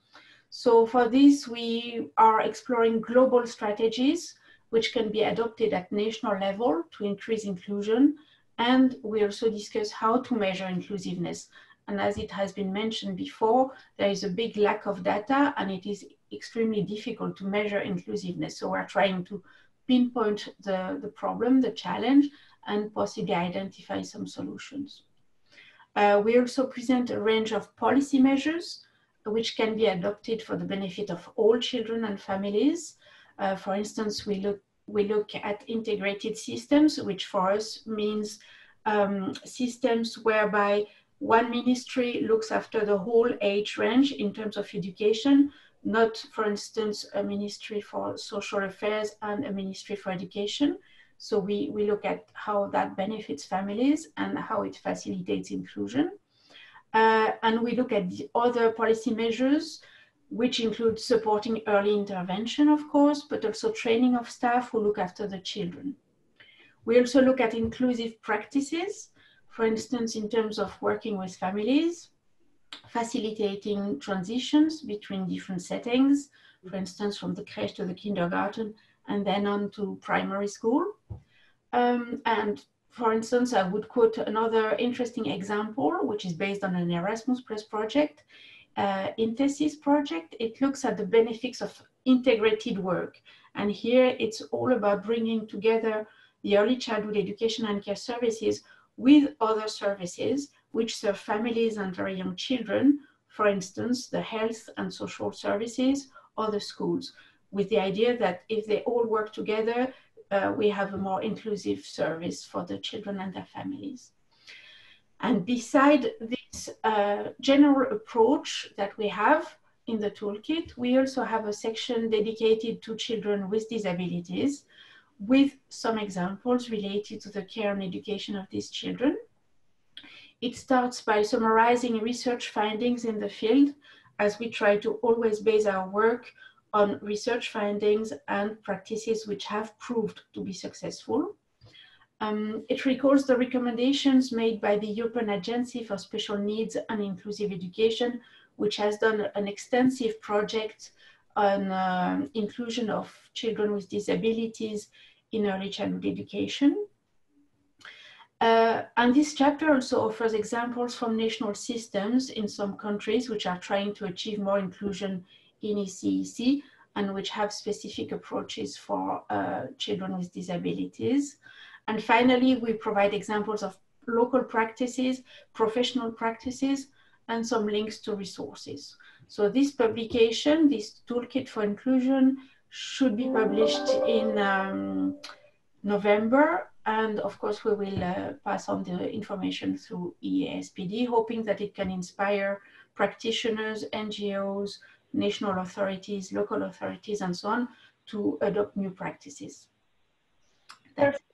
So for this, we are exploring global strategies which can be adopted at national level to increase inclusion and we also discuss how to measure inclusiveness. And as it has been mentioned before, there is a big lack of data and it is extremely difficult to measure inclusiveness. So we're trying to pinpoint the, the problem, the challenge, and possibly identify some solutions. Uh, we also present a range of policy measures which can be adopted for the benefit of all children and families. Uh, for instance, we look we look at integrated systems, which for us means um, systems whereby one ministry looks after the whole age range in terms of education, not, for instance, a ministry for social affairs and a ministry for education. So we, we look at how that benefits families and how it facilitates inclusion. Uh, and we look at the other policy measures which includes supporting early intervention, of course, but also training of staff who look after the children. We also look at inclusive practices, for instance, in terms of working with families, facilitating transitions between different settings, for instance, from the creche to the kindergarten, and then on to primary school. Um, and for instance, I would quote another interesting example, which is based on an Erasmus Plus project, uh, INTESYS project, it looks at the benefits of integrated work. And here it's all about bringing together the early childhood education and care services with other services which serve families and very young children, for instance, the health and social services or the schools, with the idea that if they all work together, uh, we have a more inclusive service for the children and their families. And beside this uh, general approach that we have in the toolkit, we also have a section dedicated to children with disabilities with some examples related to the care and education of these children. It starts by summarizing research findings in the field as we try to always base our work on research findings and practices which have proved to be successful. Um, it records the recommendations made by the European Agency for Special Needs and Inclusive Education, which has done an extensive project on uh, inclusion of children with disabilities in early childhood education. Uh, and this chapter also offers examples from national systems in some countries which are trying to achieve more inclusion in ECEC and which have specific approaches for uh, children with disabilities. And finally, we provide examples of local practices, professional practices, and some links to resources. So this publication, this toolkit for inclusion, should be published in um, November. And of course, we will uh, pass on the information through EASPD, hoping that it can inspire practitioners, NGOs, national authorities, local authorities, and so on to adopt new practices. Perfect.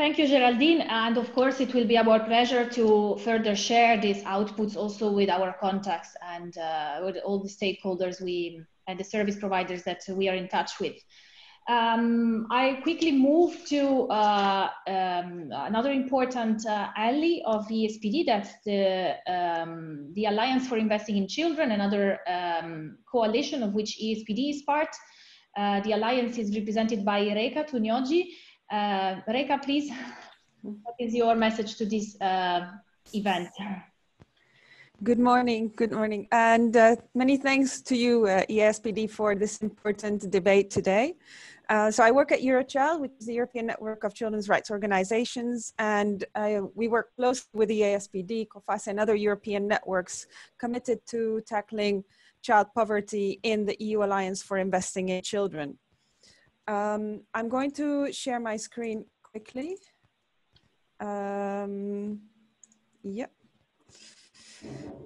Thank you, Geraldine. And of course, it will be our pleasure to further share these outputs also with our contacts and uh, with all the stakeholders we and the service providers that we are in touch with. Um, I quickly move to uh, um, another important uh, ally of EASPD, that's the, um, the Alliance for Investing in Children, another um, coalition of which EASPD is part. Uh, the alliance is represented by Reka Tunyogi. Uh, Reka, please, what is your message to this uh, event? Good morning, good morning. And uh, many thanks to you, uh, EASPD, for this important debate today. Uh, so I work at Eurochild, which is the European Network of Children's Rights Organizations, and we work closely with the EASPD, COFACE, and other European networks committed to tackling child poverty in the EU Alliance for Investing in Children. Um, I'm going to share my screen quickly. Um, yep.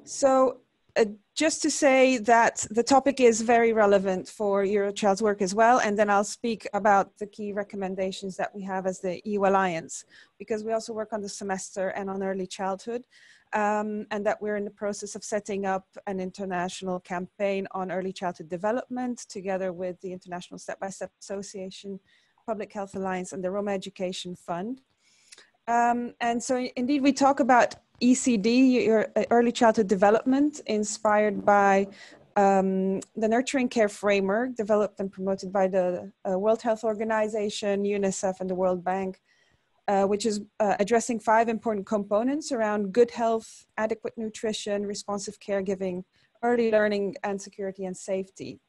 So uh, just to say that the topic is very relevant for Eurochild's work as well, and then I'll speak about the key recommendations that we have as the EU Alliance, because we also work on the semester and on early childhood, um, and that we're in the process of setting up an international campaign on early childhood development together with the International Step by Step Association, Public Health Alliance, and the Roma Education Fund. Um, and so indeed we talk about ECD, uh, early childhood development, inspired by um, the nurturing care framework developed and promoted by the uh, World Health Organization, UNICEF, and the World Bank, uh, which is uh, addressing five important components around good health, adequate nutrition, responsive caregiving, early learning, and security and safety.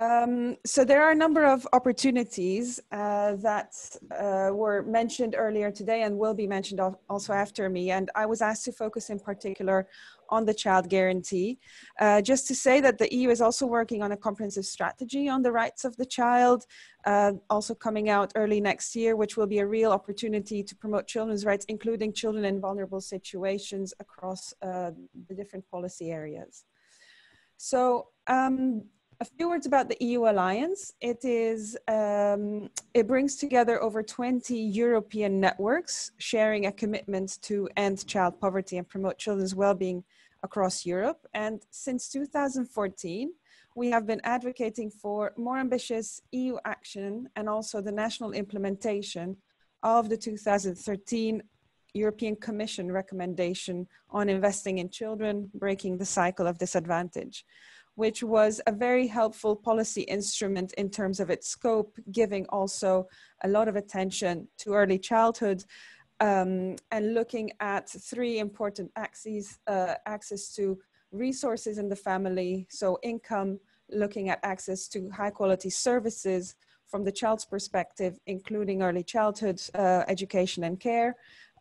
Um, so there are a number of opportunities uh, that uh, were mentioned earlier today and will be mentioned also after me. And I was asked to focus in particular on the child guarantee. Uh, just to say that the EU is also working on a comprehensive strategy on the rights of the child, uh, also coming out early next year, which will be a real opportunity to promote children's rights, including children in vulnerable situations across uh, the different policy areas. So um, a few words about the EU Alliance. It is um, it brings together over 20 European networks sharing a commitment to end child poverty and promote children's well-being across Europe. And since 2014, we have been advocating for more ambitious EU action and also the national implementation of the 2013 European Commission recommendation on investing in children, breaking the cycle of disadvantage which was a very helpful policy instrument in terms of its scope, giving also a lot of attention to early childhood um, and looking at three important axes, uh, access to resources in the family, so income, looking at access to high quality services from the child's perspective, including early childhood uh, education and care,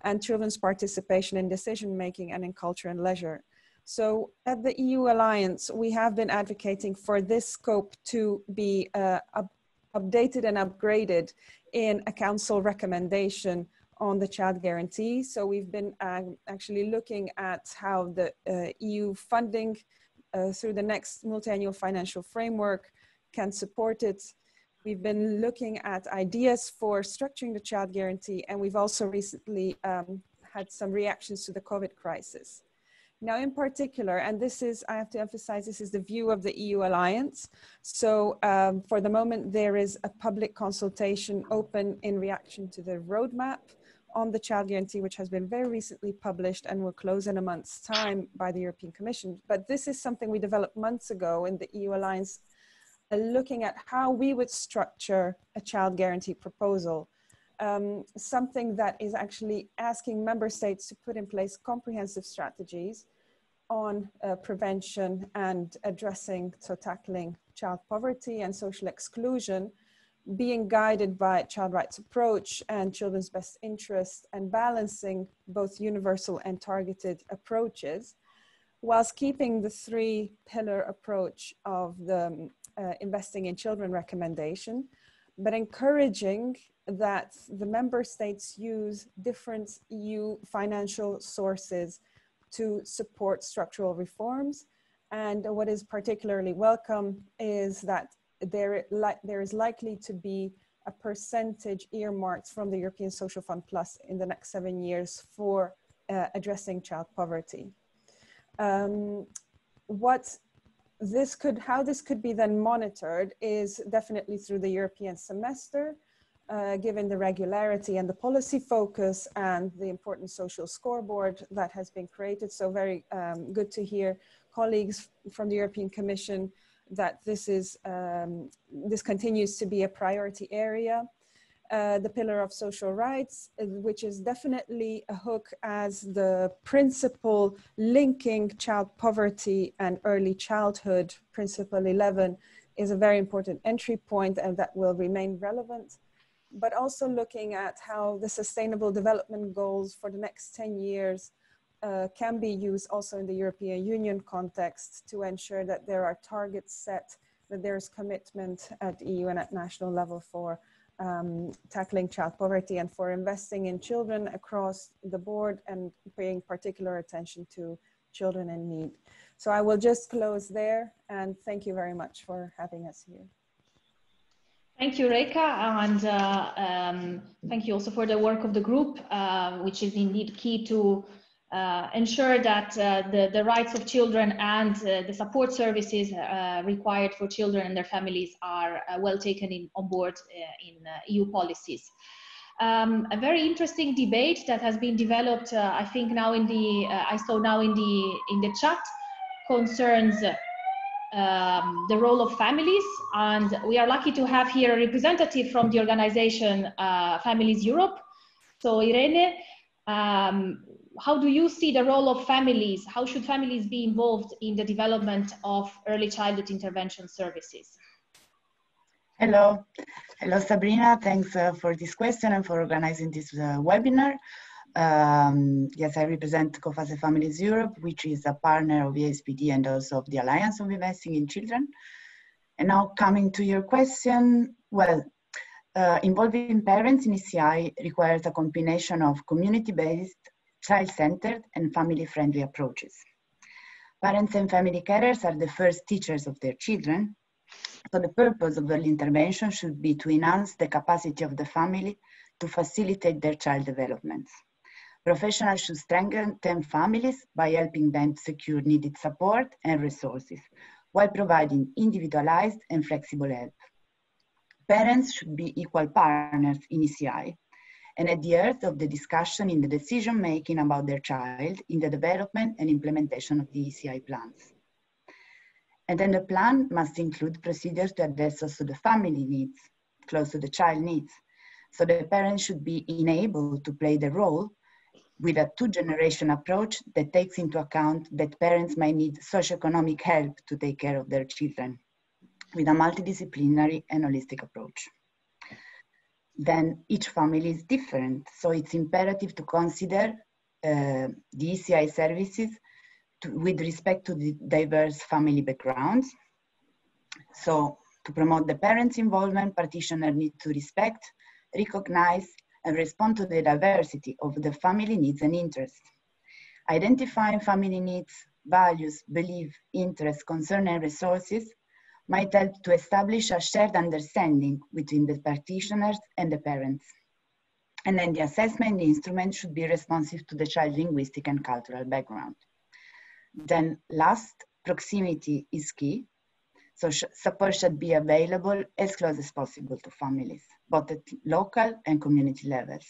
and children's participation in decision making and in culture and leisure. So at the EU Alliance, we have been advocating for this scope to be uh, up updated and upgraded in a council recommendation on the child guarantee. So we've been uh, actually looking at how the uh, EU funding uh, through the next multi-annual financial framework can support it. We've been looking at ideas for structuring the child guarantee, and we've also recently um, had some reactions to the COVID crisis. Now, in particular, and this is, I have to emphasize, this is the view of the EU Alliance. So um, for the moment, there is a public consultation open in reaction to the roadmap on the child guarantee, which has been very recently published and will close in a month's time by the European Commission. But this is something we developed months ago in the EU Alliance, uh, looking at how we would structure a child guarantee proposal. Um, something that is actually asking member states to put in place comprehensive strategies on uh, prevention and addressing, so tackling child poverty and social exclusion, being guided by child rights approach and children's best interest and balancing both universal and targeted approaches, whilst keeping the three pillar approach of the um, uh, investing in children recommendation, but encouraging that the member states use different EU financial sources to support structural reforms. And what is particularly welcome is that there, there is likely to be a percentage earmarked from the European Social Fund Plus in the next seven years for uh, addressing child poverty. Um, what this could, how this could be then monitored is definitely through the European semester, uh, given the regularity and the policy focus and the important social scoreboard that has been created. So very um, good to hear colleagues from the European Commission that this is um, this continues to be a priority area. Uh, the pillar of social rights, uh, which is definitely a hook as the principle linking child poverty and early childhood, principle 11, is a very important entry point and that will remain relevant but also looking at how the sustainable development goals for the next 10 years uh, can be used also in the European Union context to ensure that there are targets set, that there's commitment at EU and at national level for um, tackling child poverty and for investing in children across the board and paying particular attention to children in need. So I will just close there and thank you very much for having us here. Thank you, Reka, and uh, um, thank you also for the work of the group, uh, which is indeed key to uh, ensure that uh, the, the rights of children and uh, the support services uh, required for children and their families are well taken in, on board in EU policies. Um, a very interesting debate that has been developed, I think now in the, I saw now in the, in the chat, concerns um, the role of families. And we are lucky to have here a representative from the organization uh, Families Europe. So Irene, um, how do you see the role of families? How should families be involved in the development of early childhood intervention services? Hello, hello Sabrina. Thanks uh, for this question and for organizing this uh, webinar. Um, yes, I represent COFACE Families Europe, which is a partner of EASPD and also of the Alliance of Investing in Children. And now coming to your question, well, uh, involving parents in ECI requires a combination of community-based, child-centered, and family-friendly approaches. Parents and family carers are the first teachers of their children, so the purpose of early intervention should be to enhance the capacity of the family to facilitate their child development. Professionals should strengthen families by helping them secure needed support and resources while providing individualized and flexible help. Parents should be equal partners in ECI and at the heart of the discussion in the decision making about their child in the development and implementation of the ECI plans. And then the plan must include procedures to address also the family needs, close to the child needs. So the parents should be enabled to play the role with a two-generation approach that takes into account that parents may need socioeconomic help to take care of their children. with a multidisciplinary and holistic approach. Then each family is different, so it's imperative to consider uh, the ECI services to, with respect to the diverse family backgrounds. So to promote the parents' involvement, practitioners need to respect, recognize, and respond to the diversity of the family needs and interests. Identifying family needs, values, beliefs, interests, concerns, and resources might help to establish a shared understanding between the practitioners and the parents. And then the assessment instrument should be responsive to the child's linguistic and cultural background. Then last, proximity is key. So sh support should be available as close as possible to families, both at local and community levels.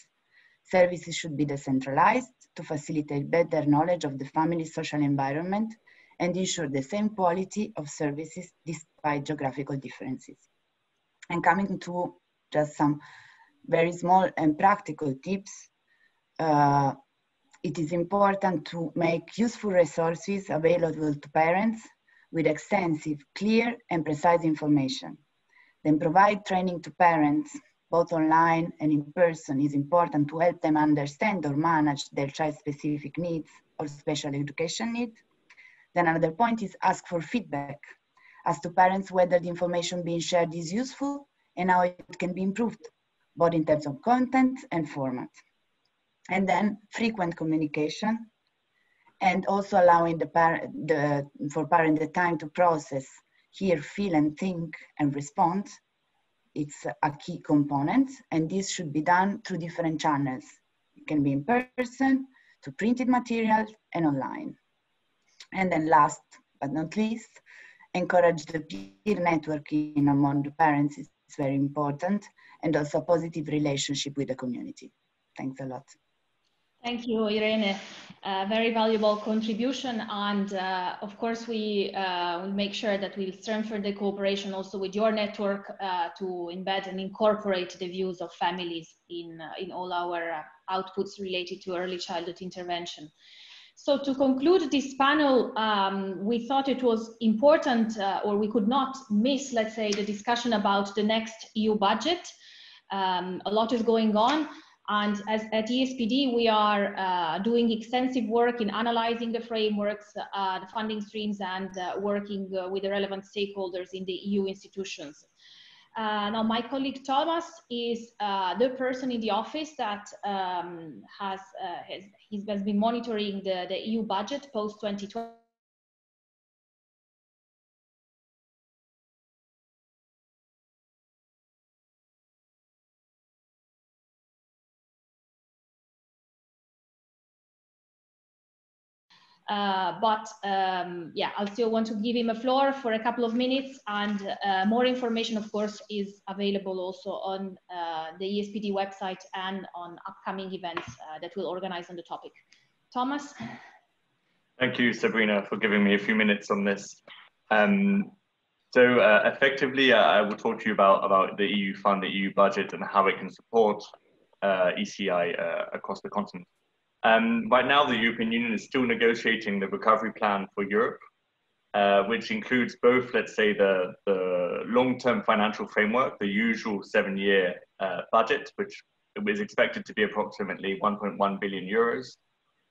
Services should be decentralized to facilitate better knowledge of the family's social environment and ensure the same quality of services despite geographical differences. And coming to just some very small and practical tips, uh, it is important to make useful resources available to parents with extensive, clear, and precise information. Then provide training to parents, both online and in person, is important to help them understand or manage their child-specific needs or special education needs. Then another point is ask for feedback. as to parents whether the information being shared is useful and how it can be improved, both in terms of content and format. And then frequent communication and also allowing the, par the for parent the time to process, hear, feel, and think and respond. It's a key component, and this should be done through different channels. It can be in person, to printed materials, and online. And then last but not least, encourage the peer networking among the parents is very important, and also positive relationship with the community. Thanks a lot. Thank you, Irene. Uh, very valuable contribution. And uh, of course, we uh, will make sure that we'll strengthen the cooperation also with your network uh, to embed and incorporate the views of families in, uh, in all our uh, outputs related to early childhood intervention. So to conclude this panel, um, we thought it was important or we could not miss, let's say, the discussion about the next EU budget. Um, a lot is going on. And as at EASPD, we are uh, doing extensive work in analyzing the frameworks, uh, the funding streams, and uh, working uh, with the relevant stakeholders in the EU institutions. Uh, now, my colleague Thomas is uh, the person in the office that um, has, has, has been monitoring the, the EU budget post 2020 Uh, but um, yeah, I still want to give him a floor for a couple of minutes and uh, more information, of course, is available also on uh, the EASPD website and on upcoming events uh, that we'll organize on the topic. Thomas? Thank you, Sabrina, for giving me a few minutes on this. Um, so uh, effectively, I will talk to you about, about the EU fund, the EU budget, and how it can support ECI across the continent. Um, right now, the European Union is still negotiating the recovery plan for Europe, uh, which includes both, let's say, the, the long-term financial framework, the usual seven-year uh, budget, which is expected to be approximately 1.1 billion euros.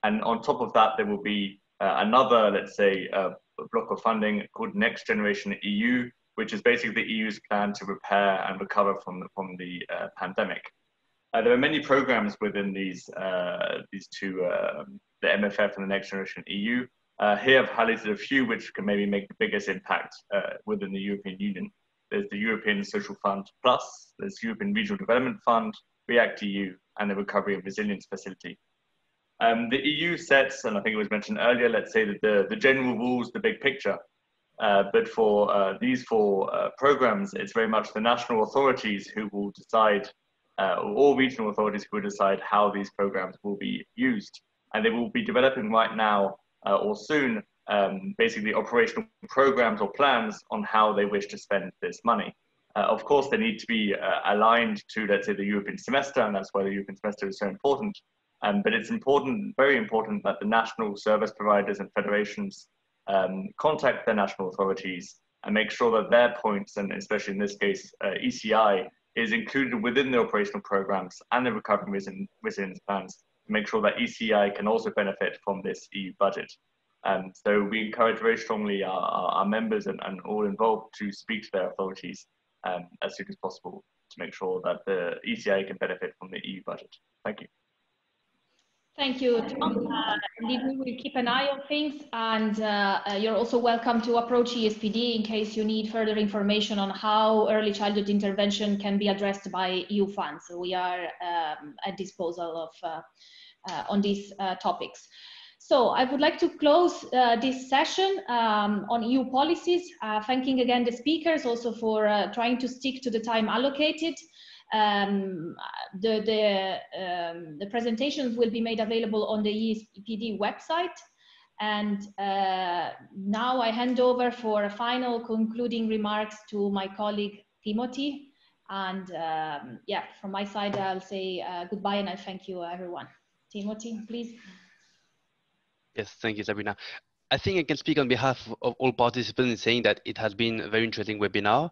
And on top of that, there will be uh, another, let's say, uh, block of funding called Next Generation EU, which is basically the EU's plan to repair and recover from the, from the uh, pandemic. Uh, there are many programs within these uh, these two, um, the MFF and the Next Generation EU. Uh, here I've highlighted a few which can maybe make the biggest impact uh, within the European Union. There's the European Social Fund Plus, there's European Regional Development Fund, REACT EU, and the Recovery and Resilience Facility. Um, the EU sets, and I think it was mentioned earlier, let's say that the, the general rules, the big picture. Uh, but for uh, these four programs, it's very much the national authorities who will decide uh, all regional authorities who will decide how these programs will be used. And they will be developing right now uh, or soon um, basically operational programs or plans on how they wish to spend this money. Uh, of course, they need to be uh, aligned to, let's say, the European semester, and that's why the European semester is so important. Um, but it's important, very important, that the national service providers and federations um, contact their national authorities and make sure that their points, and especially in this case, uh, ECI, is included within the operational programs and the recovery resilience, resilience plans to make sure that ECI can also benefit from this EU budget. Um, so we encourage very strongly our, our members and, and, all involved to speak to their authorities um, as soon as possible to make sure that the ECI can benefit from the EU budget. Thank you. Thank you, Tom. Uh, indeed, we will keep an eye on things, and uh, uh, you're also welcome to approach EASPD in case you need further information on how early childhood intervention can be addressed by EU funds. We are um, at disposal of uh, uh on these uh, topics. So I would like to close this session um, on EU policies, thanking again the speakers also for trying to stick to the time allocated. Um, the, the, um, the presentations will be made available on the EASPD website. And uh, now I hand over for a final concluding remarks to my colleague Timothy. And um, yeah, from my side, I'll say uh, goodbye and I thank you, everyone. Timothy, please. Yes, thank you, Sabrina. I think I can speak on behalf of all participants in saying that it has been a very interesting webinar.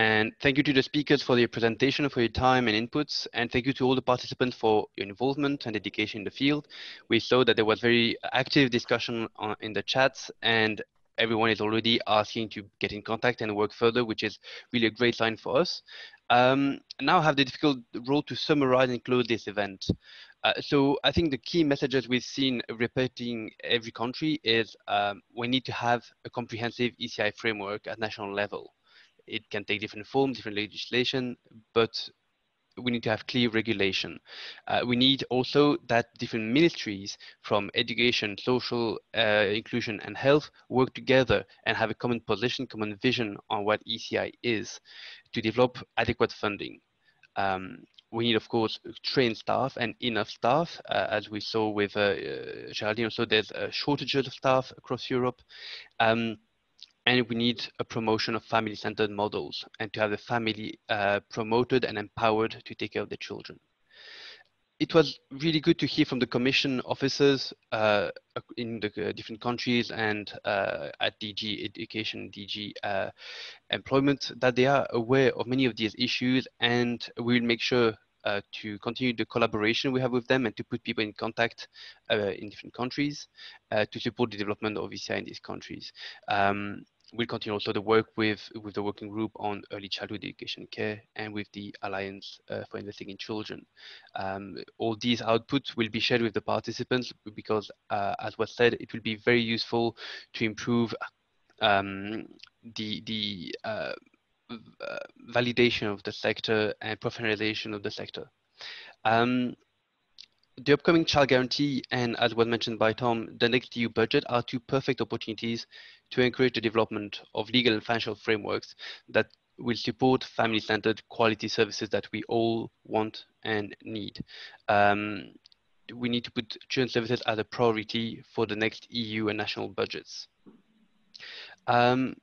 And thank you to the speakers for your presentation, for your time and inputs. And thank you to all the participants for your involvement and dedication in the field. We saw that there was very active discussion on, in the chats and everyone is already asking to get in contact and work further, which is really a great sign for us. Um, now I have the difficult role to summarize and close this event. Uh, so I think the key messages we've seen repeating every country is um, we need to have a comprehensive ECI framework at national level it can take different forms, different legislation, but we need to have clear regulation. Uh, we need also that different ministries from education, social uh, inclusion and health work together and have a common position, common vision on what ECI is to develop adequate funding. Um, we need, of course, trained staff and enough staff, uh, as we saw with uh, uh Geraldine. So there's a shortage of staff across Europe. Um, and we need a promotion of family-centered models and to have the family uh, promoted and empowered to take care of the children. It was really good to hear from the commission officers uh, in the uh, different countries and uh, at DG Education, DG uh, Employment, that they are aware of many of these issues and we will make sure uh, to continue the collaboration we have with them and to put people in contact uh, in different countries uh, to support the development of ECI in these countries. Um, we'll continue also the work with, with the working group on early childhood education care and with the Alliance uh, for Investing in Children. Um, all these outputs will be shared with the participants because, uh, as was said, it will be very useful to improve um, the, the uh, validation of the sector and professionalization of the sector. Um, the upcoming child guarantee and as was mentioned by Tom, the next EU budget are two perfect opportunities to encourage the development of legal and financial frameworks that will support family-centered quality services that we all want and need. Um, we need to put children services as a priority for the next EU and national budgets. Um,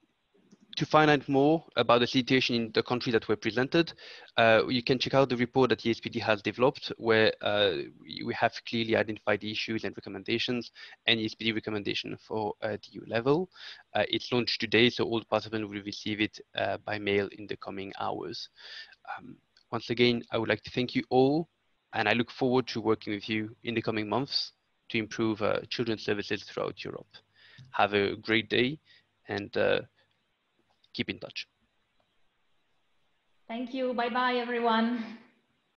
to find out more about the situation in the countries that were presented, uh, you can check out the report that EASPD has developed, where uh, we have clearly identified the issues and recommendations, and EASPD recommendation for uh, the EU level. Uh, it's launched today, so all participants will receive it uh, by mail in the coming hours. Um, once again, I would like to thank you all, and I look forward to working with you in the coming months to improve uh, children's services throughout Europe. Have a great day, and keep in touch. Thank you. Bye bye, everyone.